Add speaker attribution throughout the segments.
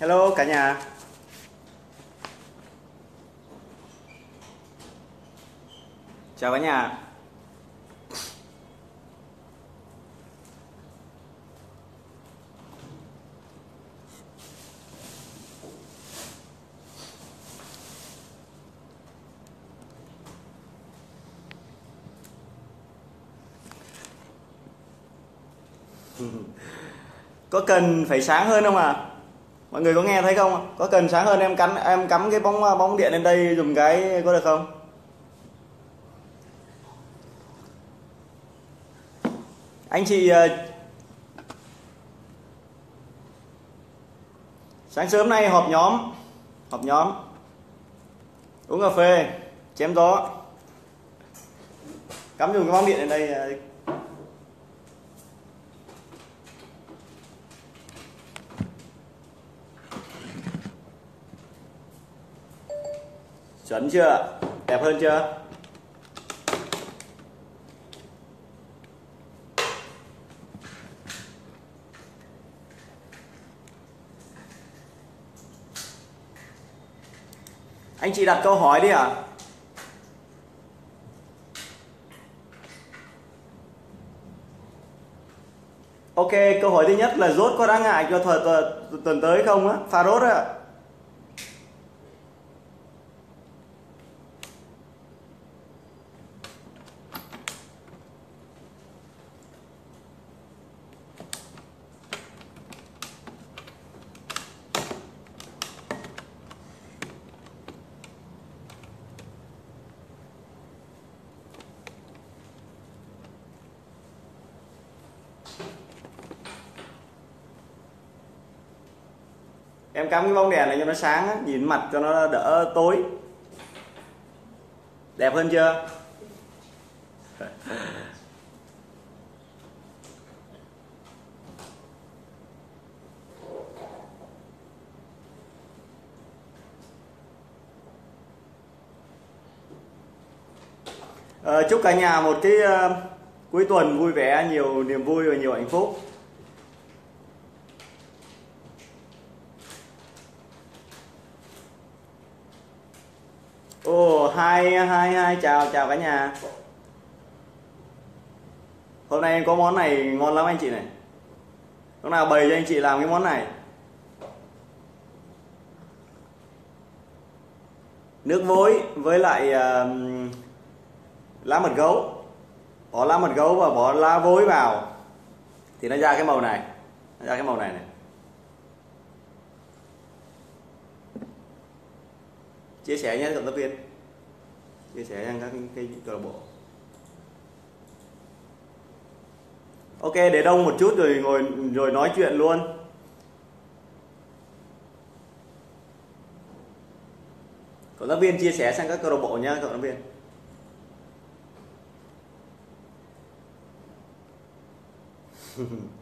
Speaker 1: Hello cả nhà. Chào cả nhà. có cần phải sáng hơn không à mọi người có nghe thấy không có cần sáng hơn em cắn em cắm cái bóng à, bóng điện lên đây dùng cái có được không? Anh chị à, sáng sớm nay họp nhóm họp nhóm, uống cà phê, chém gió. Cắm dùng cái bóng điện lên đây à, chuẩn chưa? Đẹp hơn chưa? Anh chị đặt câu hỏi đi ạ. À? ok, câu hỏi thứ nhất là rốt có đáng ngại cho tuần tuần tới không á? Pha rốt á em cắm cái bóng đèn này cho nó sáng á, nhìn mặt cho nó đỡ tối. Đẹp hơn chưa? Ờ, chúc cả nhà một cái uh, cuối tuần vui vẻ nhiều niềm vui và nhiều hạnh phúc. Ồ, hai hai hai chào chào cả nhà. Hôm nay có món này ngon lắm anh chị này. Lúc nào bày cho anh chị làm cái món này. Nước vối với lại uh, lá mật gấu. Bỏ lá mật gấu và bỏ lá vối vào thì nó ra cái màu này. Nó ra cái màu này này. Chia sẻ nhé cộng tác viên. Chia sẻ sang các cái câu lạc bộ. Ok, để đông một chút rồi ngồi, rồi nói chuyện luôn. Cộng tác viên chia sẻ sang các câu lạc bộ nhé cộng tác viên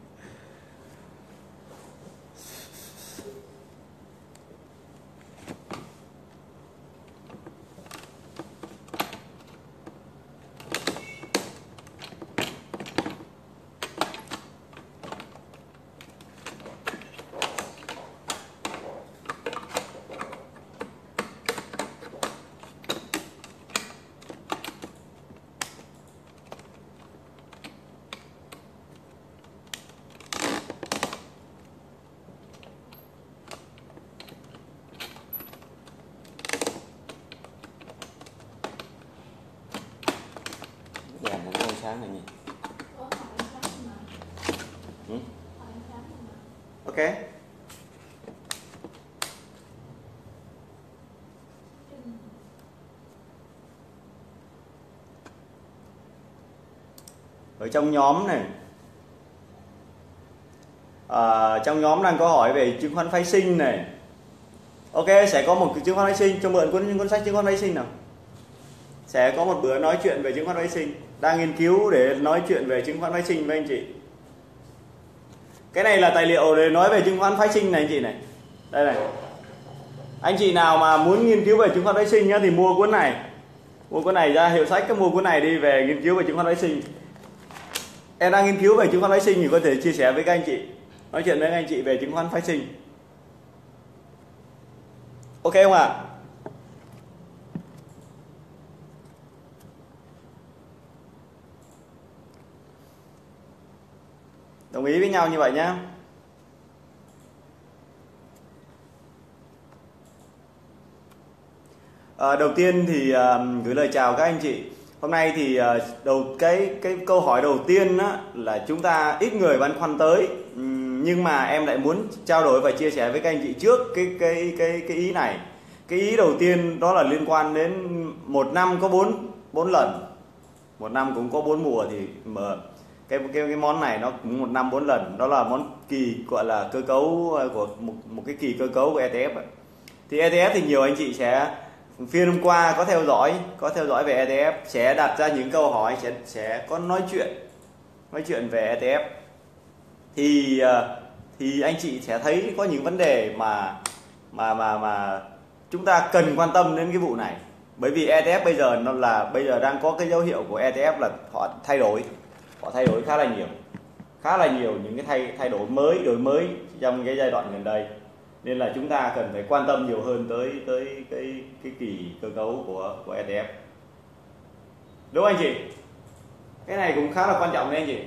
Speaker 1: đèn nó hơi sáng này nhỉ ừ? ok ở trong nhóm này. À, trong nhóm đang có hỏi về chứng khoán phái sinh này. Ok sẽ có một chứng khoán phái sinh. Cho mượn cuốn cuốn sách chứng khoán phái sinh nào. Sẽ có một bữa nói chuyện về chứng khoán phái sinh. Đang nghiên cứu để nói chuyện về chứng khoán phái sinh với anh chị. Cái này là tài liệu để nói về chứng khoán phái sinh này anh chị này. Đây này. Anh chị nào mà muốn nghiên cứu về chứng khoán phái sinh nhá thì mua cuốn này. Mua cuốn này ra hiệu sách các mua cuốn này đi về nghiên cứu về chứng khoán phái sinh em đang nghiên cứu về chứng khoán phái sinh thì có thể chia sẻ với các anh chị. Nói chuyện với các anh chị về chứng khoán phái sinh. Ok không ạ? À? đồng ý với nhau như vậy nhé à, ờ, đầu tiên thì à, gửi lời chào các anh chị hôm nay thì ờ, đầu cái cái câu hỏi đầu tiên á, là chúng ta ít người băn khoăn tới nhưng mà em lại muốn trao đổi và chia sẻ với các anh chị trước cái cái cái cái ý này. Cái ý đầu tiên đó là liên quan đến một năm có bốn bốn lần. Một năm cũng có bốn mùa thì mở cái cái cái món này nó cũng một năm bốn lần. Đó là món kỳ gọi là cơ cấu ờ, của một một cái kỳ cơ cấu của ETF ấy. thì ETF thì nhiều anh chị sẽ phiên hôm qua có theo dõi, có theo dõi về ETF sẽ đặt ra những câu hỏi, sẽ sẽ có nói chuyện nói chuyện về ETF thì ờ, thì anh chị sẽ thấy có những vấn đề mà mà mà mà chúng ta cần quan tâm đến cái vụ này. Bởi vì ETF bây giờ nó là, bây giờ đang có cái dấu hiệu của ETF là họ thay đổi, họ thay đổi khá là nhiều, khá là nhiều những cái thay thay đổi mới đổi mới trong cái giai đoạn gần đây nên là chúng ta cần phải quan tâm nhiều hơn tới tới cái cái kỳ cơ cấu của của ETF đúng không anh chị? Cái này cũng khá là quan trọng đấy anh chị.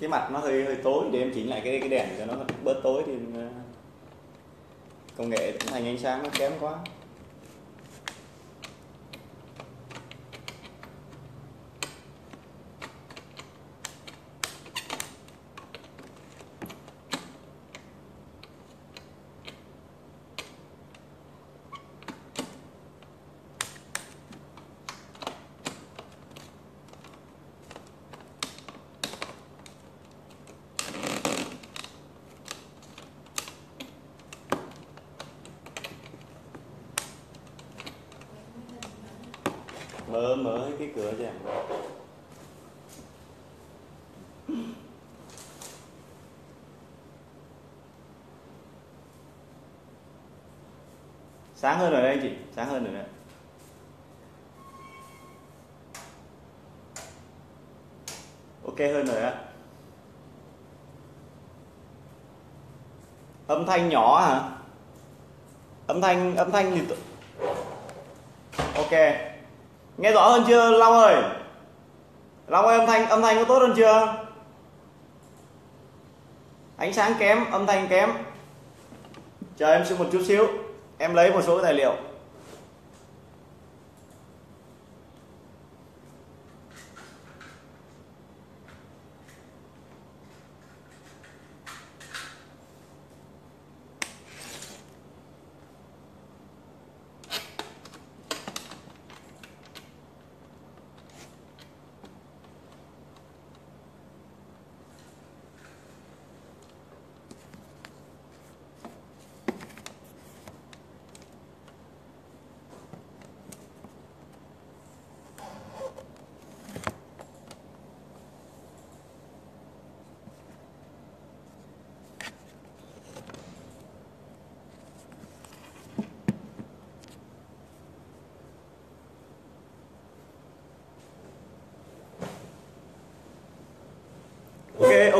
Speaker 1: Cái mặt nó hơi hơi tối, để em chỉnh lại cái cái đèn cho nó bớt tối thì à, công nghệ thành ánh sáng nó kém quá. Mở mở cái cửa cho em. Sáng hơn rồi đấy anh chị, sáng hơn rồi đấy ok hơn rồi á âm thanh nhỏ hả? Âm thanh âm thanh thì ok nghe rõ hơn chưa, long ơi? Long ơi, âm thanh âm thanh có tốt hơn chưa? Ánh sáng kém, âm thanh kém. Chờ em xin một chút xíu, em lấy một số tài liệu.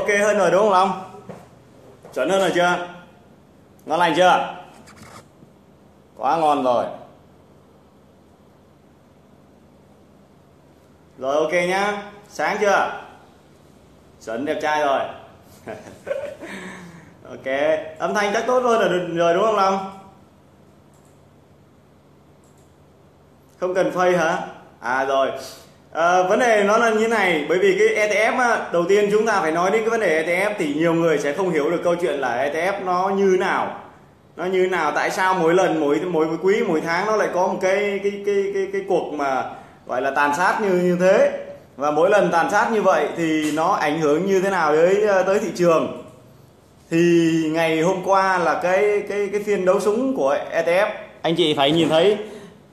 Speaker 1: Ok hơn rồi đúng không long? Chuẩn hơn rồi chưa? Ngon lành chưa? Quá ngon rồi. Rồi ok nhá. Sáng chưa? Chuẩn đẹp trai rồi. Ok. Âm thanh chắc tốt hơn rồi, rồi đúng không long? Không cần phây hả? À rồi. À, vấn đề nó là như này bởi vì cái ETF á, đầu tiên chúng ta phải nói đến cái vấn đề ETF thì nhiều người sẽ không hiểu được câu chuyện là ETF nó như nào. Nó như nào tại sao mỗi lần mỗi mỗi quý mỗi tháng nó lại có một cái cái cái cái cái cuộc mà gọi là tàn sát như như thế. Và mỗi lần tàn sát như vậy thì nó ảnh hưởng như thế nào tới ờ, tới thị trường. Thì ngày hôm qua là cái cái cái phiên đấu súng của ETF anh chị phải nhìn thấy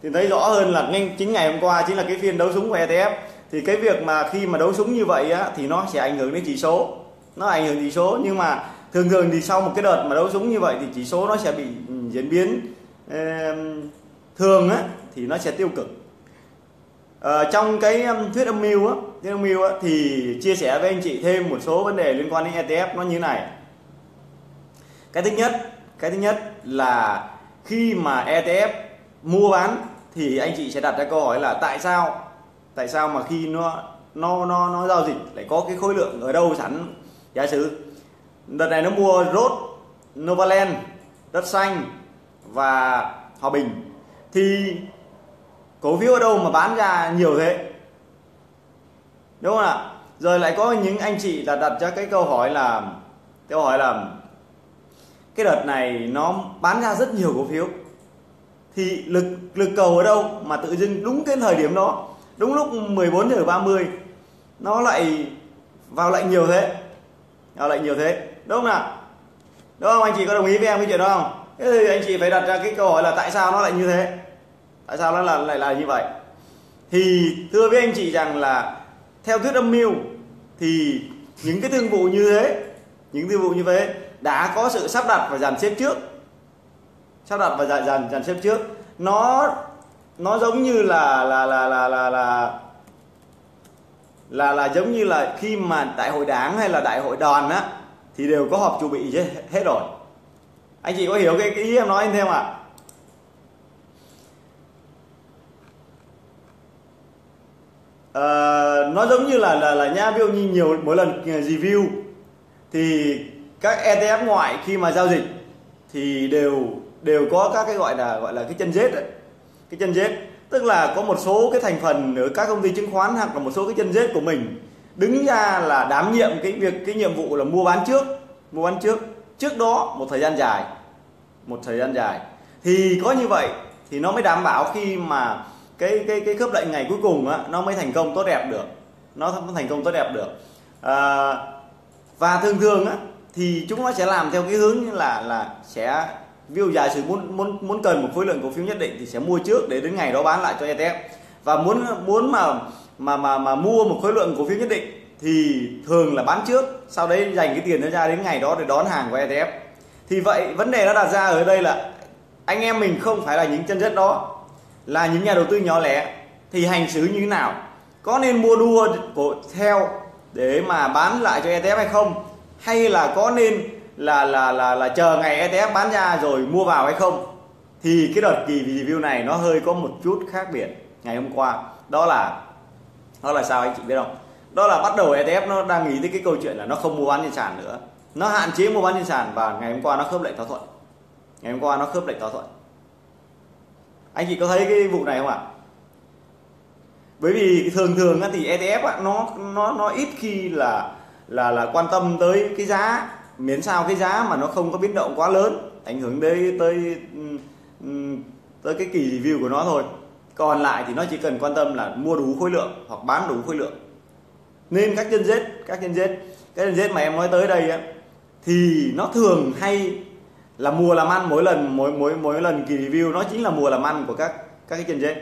Speaker 1: thì thấy rõ hơn là ngay chính ngày hôm qua chính là cái phiên đấu súng của ETF thì cái việc mà khi mà đấu súng như vậy á, thì nó sẽ ảnh hưởng đến chỉ số. Nó ảnh hưởng chỉ số nhưng mà thường thường thì sau một cái đợt mà đấu súng như vậy thì chỉ số nó sẽ bị ừ, diễn biến thường á thì nó sẽ tiêu cực. Ờ, trong cái thuyết âm mưu á thuyết âm mưu á thì chia sẻ với anh chị thêm một số vấn đề liên quan đến ETF nó như này. Cái thứ nhất cái thứ nhất là khi mà ETF mua bán thì anh chị sẽ đặt ra câu hỏi là tại sao tại sao mà khi nó nó nó nó giao dịch lại có cái khối lượng ở đâu sẵn? Giả sử, đợt này nó mua rốt Novaland, đất xanh và hòa bình, thì cổ phiếu ở đâu mà bán ra nhiều thế? Đúng không ạ? Rồi lại có những anh chị là đặt ra cái câu hỏi là, câu hỏi là cái đợt này nó bán ra rất nhiều cổ phiếu thì lực lực cầu ở đâu mà tự dưng đúng cái thời điểm đó, đúng lúc 14 giờ 30 nó lại vào lệnh nhiều thế, vào lệnh nhiều thế. Đúng không nào đúng không? Anh chị có đồng ý với em cái chuyện đó không? Thế thì anh chị phải đặt ra cái câu hỏi là tại sao nó lại như thế? Tại sao nó là, lại là như vậy? Thì thưa với anh chị rằng là theo thuyết âm mưu thì những cái thương vụ như thế, những thương vụ như thế đã có sự sắp đặt và dàn xếp trước sắp đặt và dàn dàn dàn xếp trước nó nó giống như là là là là là là là là giống như là khi mà đại hội đảng hay là đại hội đoàn á thì đều có họp chuẩn bị hết rồi anh chị có hiểu cái, cái ý em nói anh thêm ạ à? uh, nó giống như là là là nha ví dụ như nhiều mỗi lần review thì các ETF ngoại khi mà giao dịch thì đều đều có các cái gọi là gọi là cái chân rết ấy. cái chân rết tức là có một số cái thành phần ở các công ty chứng khoán hoặc là một số cái chân rết của mình đứng ra là đảm nhiệm cái việc cái nhiệm vụ là mua bán trước mua bán trước. Trước đó một thời gian dài một thời gian dài. Thì có như vậy thì nó mới đảm bảo khi mà cái cái cái khớp lệnh ngày cuối cùng á nó mới thành công tốt đẹp được. Nó thành công tốt đẹp được. À, và thường thường á thì chúng nó sẽ làm theo cái hướng như là là sẽ ví dụ giả sử muốn muốn muốn cần một khối lượng cổ phiếu nhất định thì sẽ mua trước để đến ngày đó bán lại cho ETF và muốn muốn mà mà mà mà mua một khối lượng cổ phiếu nhất định thì thường là bán trước, sau đấy dành cái tiền đó ra đến ngày đó để đón hàng của ETF thì vậy, vấn đề nó đặt ra ở đây là anh em mình không phải là những chân rất đó, là những nhà đầu tư nhỏ lẻ. Thì hành xử như thế nào? Có nên mua đua cổ theo để mà bán lại cho ETF hay không? Hay là có nên là là là là chờ ngày ETF bán ra rồi mua vào hay không, thì cái đợt kỳ review này nó hơi có một chút khác biệt ngày hôm qua. Đó là đó là sao anh chị biết không? Đó là bắt đầu ETF nó đang nghĩ tới cái câu chuyện là nó không mua bán trên sàn nữa. Nó hạn chế mua bán trên sàn và ngày hôm qua nó khớp lệnh thỏa thuận. Ngày hôm qua nó khớp lệnh thỏa thuận. Anh chị có thấy cái vụ này không ạ? Bởi vì thường thường thì ETF nó nó nó ít khi là là là quan tâm tới cái giá miễn sao cái giá mà nó không có biến động quá lớn, ảnh hưởng đến tới ừ, ừ, tới cái kỳ review của nó thôi. Còn lại thì nó chỉ cần quan tâm là mua đủ khối lượng hoặc bán đủ khối lượng. Nên các chân rết các chân rết cái chân rết mà em nói tới đây á, thì nó thường hay là mùa làm ăn mỗi lần, mỗi mỗi mỗi lần kỳ review nó chính là mùa làm ăn của các các cái chân rết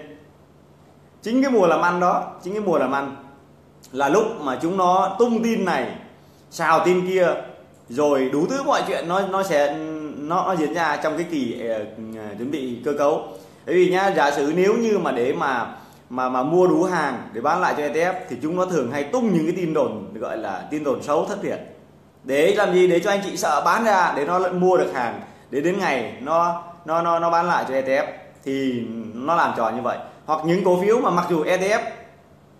Speaker 1: chính cái mùa làm ăn đó, chính cái mùa làm ăn là lúc mà chúng nó tung tin này, xào tin kia rồi đủ thứ mọi chuyện nó nó sẽ nó, nó diễn ra trong cái kỳ uh, chuẩn bị cơ cấu. Bởi vì nhá giả sử nếu như mà để mà mà mà mua đủ hàng để bán lại cho ETF thì chúng nó thường hay tung những cái tin đồn gọi là tin đồn xấu thất thiệt. Để làm gì? Để cho anh chị sợ bán ra để nó mua được hàng để đến ngày nó nó nó nó bán lại cho ETF thì nó làm trò như vậy. Hoặc những cổ phiếu mà mặc dù ETF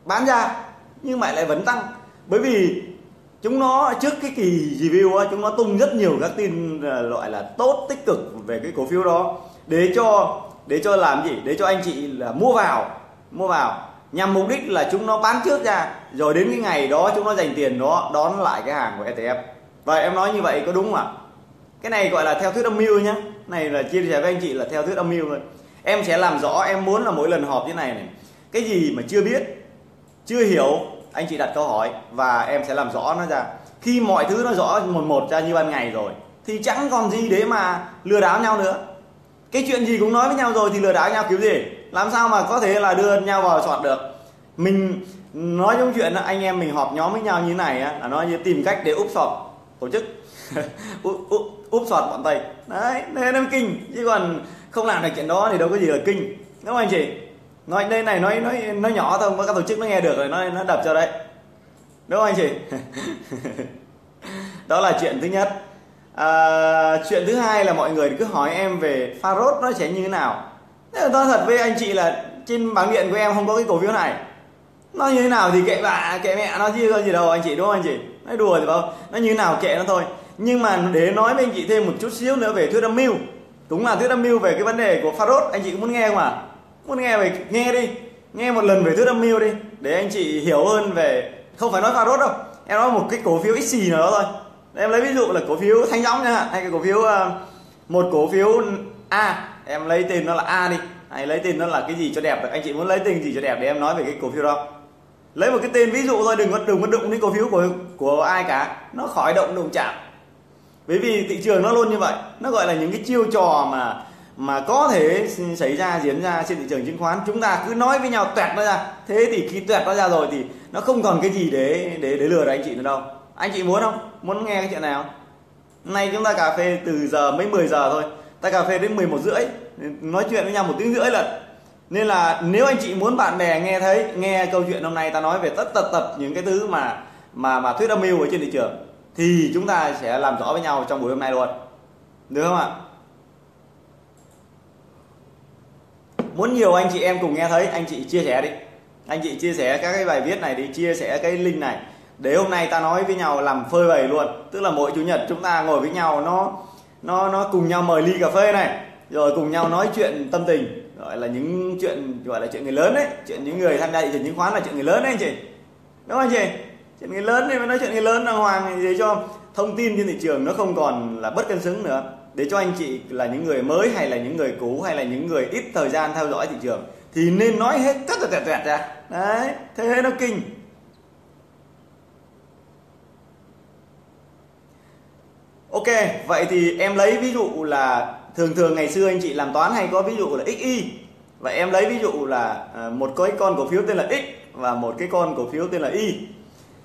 Speaker 1: bán ra nhưng mà lại vẫn tăng. Bởi vì chúng nó trước cái kỳ review á, chúng nó tung rất nhiều các tin ờ, loại là tốt tích cực về cái cổ phiếu đó. Để cho để cho làm gì? Để cho anh chị là mua vào mua vào. Nhằm mục đích là chúng nó bán trước ra. Rồi đến cái ngày đó chúng nó dành tiền đó đón lại cái hàng của ETF vậy em nói như vậy có đúng không ạ? Cái này gọi là theo thuyết âm mưu nhá. Này là chia sẻ với anh chị là theo thuyết âm mưu thôi. Em sẽ làm rõ em muốn là mỗi lần họp như này này. Cái gì mà chưa biết chưa hiểu anh chị đặt câu hỏi và em sẽ làm rõ nó ra. Khi mọi thứ nó rõ một một ra như ban ngày rồi thì chẳng còn gì để mà lừa đảo nhau nữa. Cái chuyện gì cũng nói với nhau rồi thì lừa đảo nhau kiểu gì? Làm sao mà có thể là đưa nhau vào soạt được? Mình nói trong chuyện anh em mình họp nhóm với nhau như này là nói như tìm cách để úp sọt tổ chức. Úp, úp, úp sọt bọn tây. Đấy nên em kinh. Chứ còn không làm được chuyện đó thì đâu có gì là kinh. Đúng không anh chị? Nói đây này nói nói nói nhỏ thôi mà các tổ chức nó nghe được rồi nó nó đập cho đấy. Đúng không anh chị? Đó là chuyện thứ nhất. À, chuyện thứ hai là mọi người cứ hỏi em về pha rốt nó sẽ như thế nào. Tôi thật với anh chị là trên bảng điện của em không có cái cổ phiếu này. Nó như thế nào thì kệ bà kệ mẹ nó chứ có gì đâu anh chị đúng không anh chị? Nói đùa thì không nó như thế nào kệ nó thôi. Nhưng mà để nói với anh chị thêm một chút xíu nữa về thuyết âm mưu. Đúng là thuyết âm mưu về cái vấn đề của pha rốt anh chị cũng muốn nghe không à muốn nghe về nghe đi. Nghe một lần về thuyết âm mưu đi, để anh chị hiểu hơn về, không phải nói pha rốt đâu. Em nói một cái cổ phiếu xì nào đó thôi. Em lấy ví dụ là cổ phiếu thanh dõng nha, hay cái cổ phiếu ờ, một cổ phiếu a. Em lấy tên nó là a đi. Hay lấy tên nó là cái gì cho đẹp được. Anh chị muốn lấy tên gì cho đẹp để em nói về cái cổ phiếu đó. Lấy một cái tên ví dụ thôi, đừng có đừng có đụng đến cổ phiếu của của ai cả. Nó khỏi động đụng chạm. Bởi vì thị trường nó luôn như vậy. Nó gọi là những cái chiêu trò mà mà có thể xảy ra, diễn ra trên thị trường chứng khoán, chúng ta cứ nói với nhau tuẹt nó ra. Thế thì khi tuẹt nó ra rồi thì nó không còn cái gì để để để lừa được anh chị nữa đâu. Anh chị muốn không? Muốn nghe cái chuyện nào nay chúng ta cà phê từ giờ mấy 10 giờ thôi. Ta cà phê đến 11 rưỡi, nói chuyện với nhau một tiếng rưỡi lần nên là nếu anh chị muốn bạn bè nghe thấy, nghe câu chuyện hôm nay ta nói về tất tật tật những cái thứ mà mà mà thuyết âm mưu ở trên thị trường, thì chúng ta sẽ làm rõ với nhau trong buổi hôm nay luôn. Được không ạ? Muốn nhiều anh chị em cùng nghe thấy, anh chị chia sẻ đi. Anh chị chia sẻ các cái bài viết này đi, chia sẻ cái link này. Để hôm nay ta nói với nhau làm phơi bày luôn. Tức là mỗi chủ nhật chúng ta ngồi với nhau, nó nó nó cùng nhau mời ly cà phê này, rồi cùng nhau nói chuyện tâm tình, gọi là những chuyện, gọi là chuyện người lớn đấy. Chuyện những người tham gia thị trường chứng khoán là chuyện người lớn đấy anh chị. Đúng không anh chị? Chuyện người lớn thì mới nói chuyện người lớn đàng hoàng để cho thông tin trên thị trường nó không còn là bất cân xứng nữa để cho anh chị là những người mới hay là những người cũ hay là những người ít thời gian theo dõi thị trường thì nên nói hết tất là tuyệt tuyệt ra. Đấy, thế nó kinh. Ok, vậy thì em lấy ví dụ là thường thường ngày xưa anh chị làm toán hay có ví dụ là xy vậy em lấy ví dụ là ờ, một cái con cổ phiếu tên là x và một cái con cổ phiếu tên là y.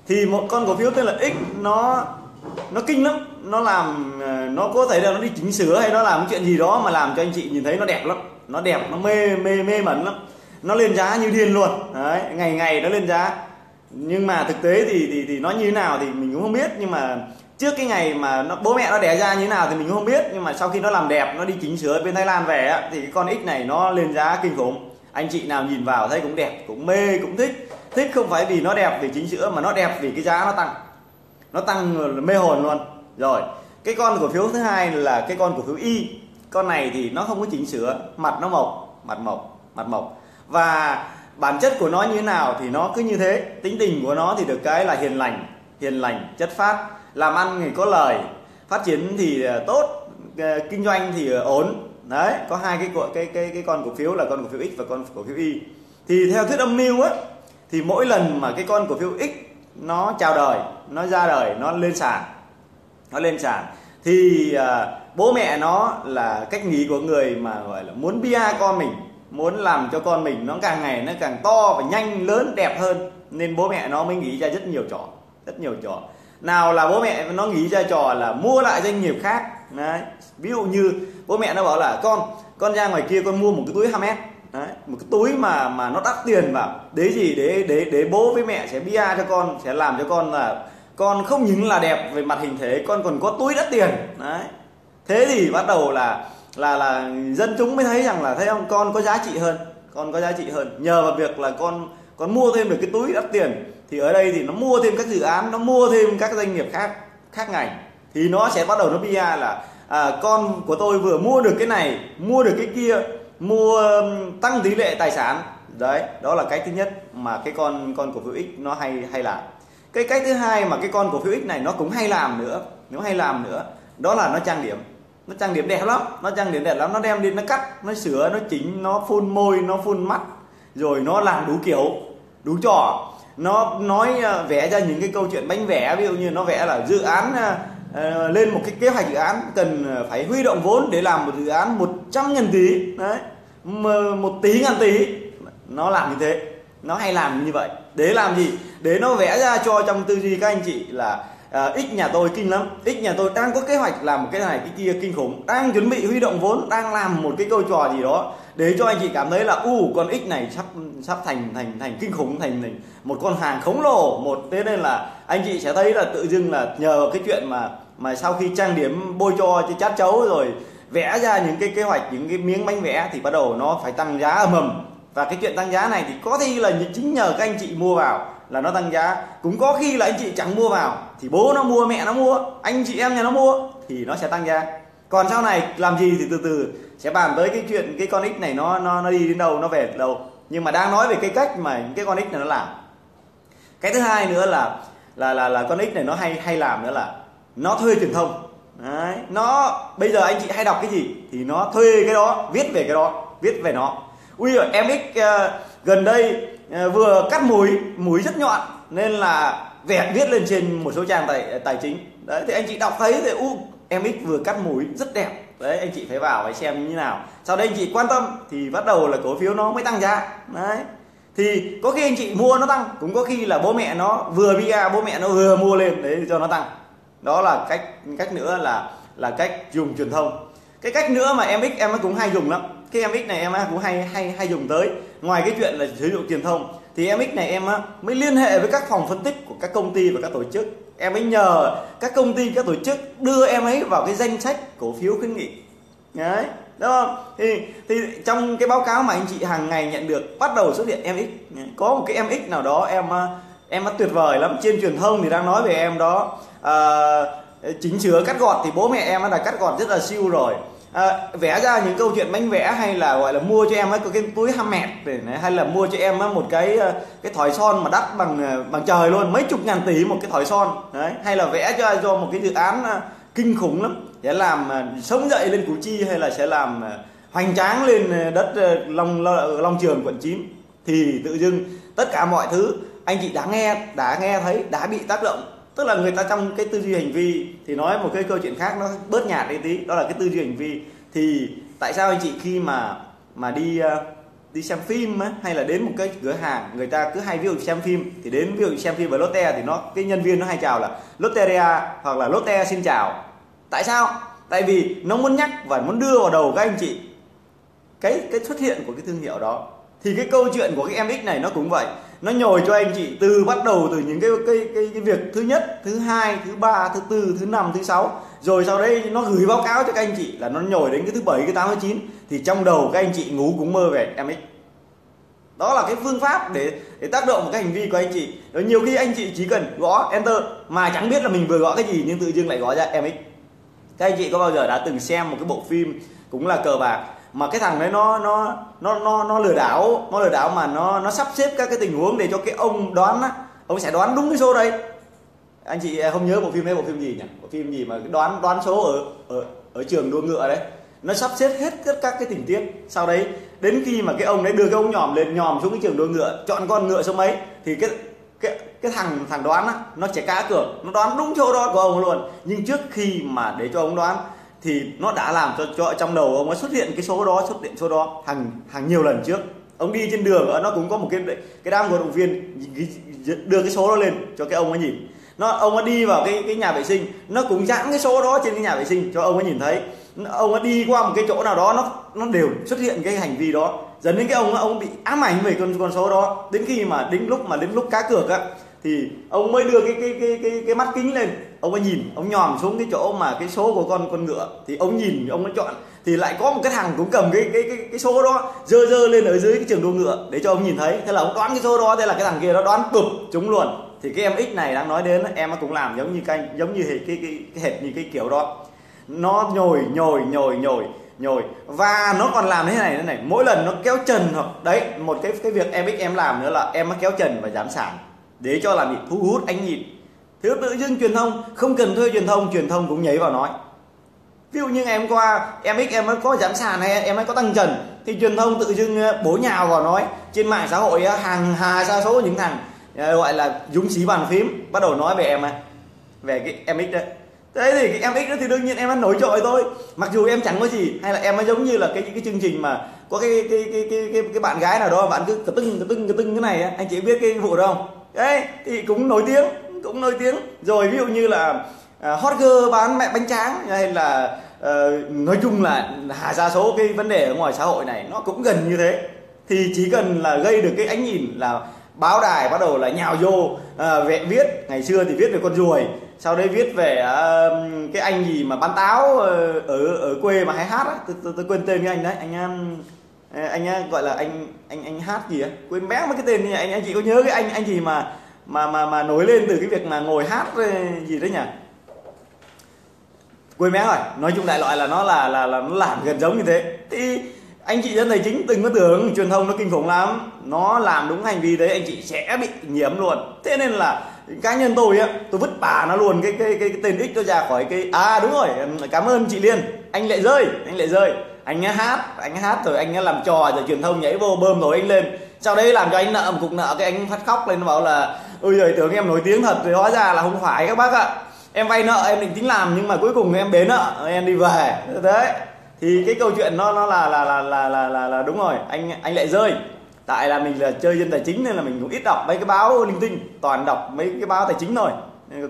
Speaker 1: Thì một con cổ phiếu tên là x nó nó kinh lắm. Nó làm ờ, nó có thể là nó đi chỉnh sửa hay nó làm chuyện gì đó mà làm cho anh chị nhìn thấy nó đẹp lắm. Nó đẹp nó mê mê mê mẩn lắm. Nó lên giá như điên luôn. Đấy ngày ngày nó lên giá. Nhưng mà thực tế thì thì thì nó như thế nào thì mình cũng không biết. Nhưng mà trước cái ngày mà nó bố mẹ nó đẻ ra như thế nào thì mình cũng không biết. Nhưng mà sau khi nó làm đẹp nó đi chỉnh sửa bên Thái Lan về á, thì cái con X này nó lên giá kinh khủng. Anh chị nào nhìn vào thấy cũng đẹp cũng mê cũng thích. Thích không phải vì nó đẹp vì chỉnh sửa mà nó đẹp vì cái giá nó tăng nó tăng mê hồn luôn. Rồi, cái con cổ phiếu thứ hai là cái con cổ phiếu y. Con này thì nó không có chỉnh sửa, mặt nó mộc, mặt mộc mặt mộc. Và bản chất của nó như thế nào thì nó cứ như thế. Tính tình của nó thì được cái là hiền lành hiền lành, chất phát, làm ăn thì có lời, phát triển thì ờ, tốt ờ, kinh doanh thì ờ, ổn. Đấy, có hai cái cái cái cái con cổ phiếu là con cổ phiếu x và con cổ phiếu y. Thì theo thuyết âm mưu á, thì mỗi lần mà cái con cổ phiếu x nó chào đời nó ra đời nó lên sàn nó lên sàn. Thì à, bố mẹ nó là cách nghĩ của người mà gọi là muốn bia con mình muốn làm cho con mình nó càng ngày nó càng to và nhanh lớn đẹp hơn. Nên bố mẹ nó mới nghĩ ra rất nhiều trò rất nhiều trò. Nào là bố mẹ nó nghĩ ra trò là mua lại doanh nghiệp khác. Đấy ví dụ như bố mẹ nó bảo là con con ra ngoài kia con mua một cái túi Hermes đấy một cái túi mà mà nó đắt tiền vào. Đấy gì? Để để để bố với mẹ sẽ bia cho con sẽ làm cho con là con không những là đẹp về mặt hình thể con còn có túi đắt tiền. Đấy. Thế thì bắt đầu là là là dân chúng mới thấy rằng là thấy không con có giá trị hơn con có giá trị hơn. Nhờ vào việc là con con mua thêm được cái túi đắt tiền thì ở đây thì nó mua thêm các dự án nó mua thêm các doanh nghiệp khác khác ngành. Thì nó sẽ bắt đầu nó bia là à, con của tôi vừa mua được cái này mua được cái kia mua tăng tỷ lệ tài sản. Đấy đó là cái thứ nhất mà cái con con cổ phiếu x nó hay hay làm cái cách thứ hai mà cái con cổ phiếu x này nó cũng hay làm nữa nó hay làm nữa đó là nó trang điểm. Nó trang điểm đẹp lắm nó trang điểm đẹp lắm. Nó đem đi nó cắt nó sửa nó chỉnh nó phun môi nó phun mắt rồi nó làm đủ kiểu đủ trò. Nó nói ờ, vẽ ra những cái câu chuyện bánh vẽ ví dụ như nó vẽ là dự án uh, lên một cái kế hoạch dự án cần phải huy động vốn để làm một dự án 100 ngàn tỷ đấy một tỷ ngàn tỷ. Nó làm như thế nó hay làm như vậy. Để làm gì? Để nó vẽ ra cho trong tư duy các anh chị là uh, x nhà tôi kinh lắm. X nhà tôi đang có kế hoạch làm một cái này cái kia kinh khủng. Đang chuẩn bị huy động vốn đang làm một cái câu trò gì đó để cho anh chị cảm thấy là u con x này sắp sắp thành thành thành kinh khủng thành, thành một con hàng khổng lồ. Một thế nên là anh chị sẽ thấy là tự dưng là nhờ cái chuyện mà mà sau khi trang điểm bôi cho chát chấu rồi vẽ ra những cái kế hoạch những cái miếng bánh vẽ thì bắt đầu nó phải tăng giá ầm ầm và cái chuyện tăng giá này thì có khi là chính nhờ các anh chị mua vào là nó tăng giá. Cũng có khi là anh chị chẳng mua vào thì bố nó mua mẹ nó mua anh chị em nhà nó mua thì nó sẽ tăng giá. Còn sau này làm gì thì từ từ sẽ bàn tới cái chuyện cái con x này nó nó nó đi đến đâu nó về đâu. Nhưng mà đang nói về cái cách mà cái con x này nó làm. Cái thứ hai nữa là là là là con x này nó hay hay làm nữa là nó thuê truyền thông. Đấy, nó bây giờ anh chị hay đọc cái gì thì nó thuê cái đó viết về cái đó viết về nó ui ở MX uh, ờ, gần đây uh, vừa cắt mũi mũi rất nhọn nên là vẹt viết lên trên một số trang tài tài chính. Đấy thì anh chị đọc thấy thì u em vừa cắt mũi rất đẹp. Đấy anh chị phải vào phải xem như nào. Sau đây anh chị quan tâm thì bắt đầu là cổ phiếu nó mới tăng giá. Đấy thì có khi anh chị mua nó tăng cũng có khi là bố mẹ nó vừa bia bố mẹ nó vừa mua lên đấy cho nó tăng. Đó là cách cách nữa là là cách dùng truyền thông. Cái cách nữa mà em x em cũng hay dùng lắm cái em x này em cũng hay hay hay dùng tới. Ngoài cái chuyện là sử dụng truyền thông thì em x này em mới liên hệ với các phòng phân tích của các công ty và các tổ chức. Em ấy nhờ các công ty các tổ chức đưa em ấy vào cái danh sách cổ phiếu khuyến nghị. Đấy đúng không? Thì thì trong cái báo cáo mà anh chị hàng ngày nhận được bắt đầu xuất hiện em x có một cái em x nào đó em em tuyệt vời lắm. Trên truyền thông thì đang nói về em đó. À, chỉnh sửa cắt gọt thì bố mẹ em đã cắt gọt rất là siêu rồi à, vẽ ra những câu chuyện bánh vẽ hay là gọi là mua cho em ấy cái túi ham mẹt hay là mua cho em một cái ờ, cái thỏi son mà đắt bằng ờ, bằng trời luôn mấy chục ngàn tỷ một cái thỏi son. Đấy hay là vẽ cho cho một cái dự án kinh khủng lắm. Sẽ làm sống dậy lên củ chi hay là sẽ làm hoành tráng lên đất long long trường quận 9 thì tự dưng tất cả mọi thứ anh chị đã nghe đã nghe thấy đã bị tác động tức là người ta trong cái tư duy hành vi thì nói một cái câu chuyện khác nó bớt nhạt đi tí đó là cái tư duy hành vi. Thì tại sao anh chị khi mà mà đi ờ, đi xem phim ấy, hay là đến một cái cửa hàng người ta cứ hay ví dụ xem phim thì đến ví dụ xem phim ở Lotte thì nó cái nhân viên nó hay chào là Lotteria hoặc là Lotte xin chào. Tại sao? Tại vì nó muốn nhắc và muốn đưa vào đầu các anh chị cái cái xuất hiện của cái thương hiệu đó. Thì cái câu chuyện của cái em x này nó cũng vậy nó nhồi cho anh chị từ bắt đầu từ những cái cái cái, cái việc thứ nhất thứ hai thứ ba thứ tư thứ năm thứ sáu. Rồi sau đấy nó gửi báo cáo cho các anh chị là nó nhồi đến cái thứ bảy cái tám cái chín. Thì trong đầu các anh chị ngủ cũng mơ về em ấy. Đó là cái phương pháp để để tác động vào cái hành vi của anh chị. Rồi nhiều khi anh chị chỉ cần gõ enter mà chẳng biết là mình vừa gõ cái gì nhưng tự dưng lại gõ ra mx các anh chị có bao giờ đã từng xem một cái bộ phim cũng là cờ bạc mà cái thằng đấy nó nó nó nó nó lừa đảo, nó lừa đảo mà nó nó sắp xếp các cái tình huống để cho cái ông đoán á, ông sẽ đoán đúng cái số đấy. Anh chị à, không nhớ bộ phim đấy, bộ phim gì nhỉ? Bộ phim gì mà đoán đoán số ở ở ở trường đua ngựa đấy. Nó sắp xếp hết tất các cái tình tiết. Sau đấy, đến khi mà cái ông đấy đưa cái ông nhòm lên, nhòm xuống cái trường đua ngựa, chọn con ngựa số mấy, thì cái cái cái thằng thằng đoán á, nó sẽ cá cược nó đoán đúng chỗ đó của ông luôn. Nhưng trước khi mà để cho ông đoán thì nó đã làm cho, cho trong đầu ông ấy xuất hiện cái số đó xuất hiện số đó hàng hàng nhiều lần trước. Ông đi trên đường nó cũng có một cái cái đám cổ động viên đưa cái số đó lên cho cái ông ấy nhìn. Nó ông ấy đi vào cái cái nhà vệ sinh nó cũng dán cái số đó trên cái nhà vệ sinh cho ông ấy nhìn thấy. Ông ấy đi qua một cái chỗ nào đó nó nó đều xuất hiện cái hành vi đó. Dẫn đến cái ông ông bị ám ảnh về con con số đó. Đến khi mà đến lúc mà đến lúc cá cược á thì ông mới đưa cái cái cái cái cái mắt kính lên ông ấy nhìn ông nhòm xuống cái chỗ mà cái số của con con ngựa. Thì ông nhìn ông ấy chọn. Thì lại có một cái thằng cũng cầm cái cái cái, cái số đó dơ dơ lên ở dưới cái trường đua ngựa để cho ông nhìn thấy. Thế là ông đoán cái số đó thế là cái thằng kia nó đoán bụp chúng luôn. Thì cái em x này đang nói đến em nó cũng làm giống như canh giống như hệt cái, cái, cái hệt như cái kiểu đó. Nó nhồi nhồi nhồi nhồi nhồi. Và nó còn làm thế này thế này. Mỗi lần nó kéo trần hoặc đấy một cái cái việc em x em làm nữa là em nó kéo trần và giảm sản để cho làm gì thu hút anh nhìn thiếu tự dưng truyền thông không cần thuê truyền thông truyền thông cũng nhảy vào nói. Ví dụ như em qua em x em có giảm sàn hay em ấy có tăng trần thì truyền thông tự dưng ờ, bố nhào vào nói. Trên mạng xã hội ờ, hàng hà sa số những thằng ờ, gọi là dũng sĩ bàn phím bắt đầu nói về em ấy về cái em x đấy thế thì cái em x đó thì đương nhiên em nó nổi trội thôi. Mặc dù em chẳng có gì hay là em nó giống như là cái cái chương trình mà có cái cái cái cái cái, cái bạn gái nào đó bạn cứ cờ tưng cờ tưng tưng cái này anh chị biết cái vụ đó không? Đấy thì cũng nổi tiếng cũng nổi tiếng. Rồi ví dụ như là uh, hot girl bán mẹ bánh tráng hay là uh, nói chung là hà ra số cái vấn đề ở ngoài xã hội này nó cũng gần như thế. Thì chỉ cần là gây được cái ánh nhìn là báo đài bắt đầu là nhào vô ờ, à, vẽ viết. Ngày xưa thì viết về con ruồi sau đấy viết về uh, cái anh gì mà bán táo ở ở quê mà hay hát á. Tôi, tôi, quên tên cái anh đấy. Anh um, anh, anh gọi là anh anh anh hát gì á? Quên bé mấy cái tên như anh anh chị có nhớ cái anh anh gì mà mà mà mà nổi lên từ cái việc mà ngồi hát ờ, gì đấy nhỉ? Quên méo rồi. Nói chung đại loại là nó là là là nó làm gần giống như thế. Thì anh chị dân tài chính từng có tưởng truyền thông nó kinh khủng lắm. Nó làm đúng hành vi đấy anh chị sẽ bị nhiễm luôn. Thế nên là cá nhân tôi á tôi vứt bà nó luôn cái cái cái, cái tên x nó ra khỏi cái à đúng rồi cảm ơn chị liên. Anh lại rơi anh lại rơi. Anh ấy hát anh ấy hát rồi anh ấy làm trò rồi truyền thông nhảy vô bơm rồi anh lên. Sau đấy làm cho anh nợ một cục nợ cái anh phát khóc lên nó bảo là ôi giời tưởng em nổi tiếng thật thì hóa ra là không phải các bác ạ. Em vay nợ em định tính làm nhưng mà cuối cùng em bế nợ em đi về. Đấy thì cái câu chuyện nó nó là là là là là là, là đúng rồi anh anh lại rơi. Tại là mình là chơi dân tài chính nên là mình cũng ít đọc mấy cái báo linh tinh toàn đọc mấy cái báo tài chính thôi.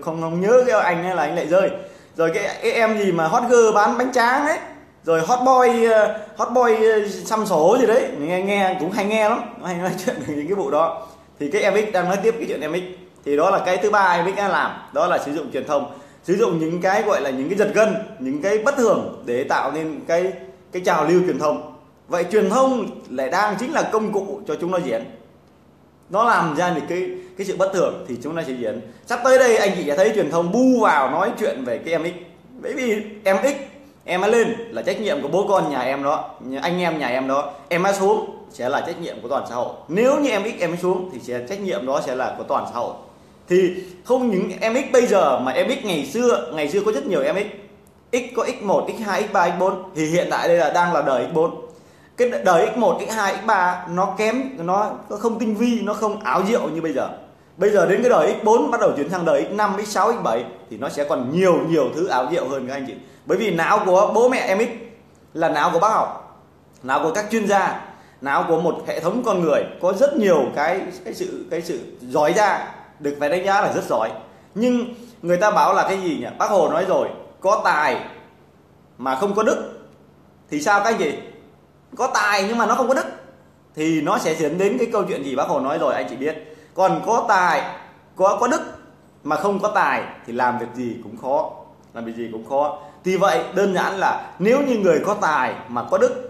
Speaker 1: Không không nhớ cái anh ấy là anh lại rơi. Rồi cái, cái em gì mà hot girl bán bánh tráng ấy rồi hot boy ờ, hot boy ờ, xăm sổ gì đấy. Nghe nghe cũng hay nghe lắm hay nói chuyện về những cái vụ đó thì cái mx đang nói tiếp cái chuyện mx thì đó là cái thứ ba mx đang làm. Đó là sử dụng truyền thông. Sử dụng những cái gọi là những cái giật gân, những cái bất thường để tạo nên cái cái trào lưu truyền thông. Vậy truyền thông lại đang chính là công cụ cho chúng nó diễn. Nó làm ra được cái cái sự bất thường thì chúng ta sẽ diễn. Sắp tới đây anh chị sẽ thấy truyền thông bu vào nói chuyện về cái mx bởi vì mx em ấy lên là trách nhiệm của bố con nhà em đó anh em nhà em đó. Em ấy xuống sẽ là trách nhiệm của toàn xã hội. Nếu như em x, em xuống thì sẽ trách nhiệm đó sẽ là của toàn xã hội. Thì không những mx bây giờ mà mx ngày xưa ngày xưa có rất nhiều mx x. Có x1 x2 x3 x4 thì hiện tại đây là đang là đời x4 cái đời x1 x2 x3 nó kém, nó không tinh vi, nó không áo diệu như bây giờ. Bây giờ đến cái đời x4 bắt đầu chuyển sang đời x5 x6 x7 thì nó sẽ còn nhiều nhiều thứ áo diệu hơn các anh chị. Bởi vì não của bố mẹ mx là não của bác học, não của các chuyên gia não của một hệ thống con người, có rất nhiều cái cái sự cái sự giỏi ra, được phải đánh giá là rất giỏi. Nhưng người ta bảo là cái gì nhỉ? Bác hồ nói rồi, có tài mà không có đức, thì sao các anh chị? Có tài nhưng mà nó không có đức. Thì nó sẽ dẫn đến cái câu chuyện gì bác hồ nói rồi, anh chị biết. Còn có tài, có có đức mà không có tài thì làm việc gì cũng khó, làm việc gì cũng khó. Thì vậy, đơn giản là nếu như người có tài mà có đức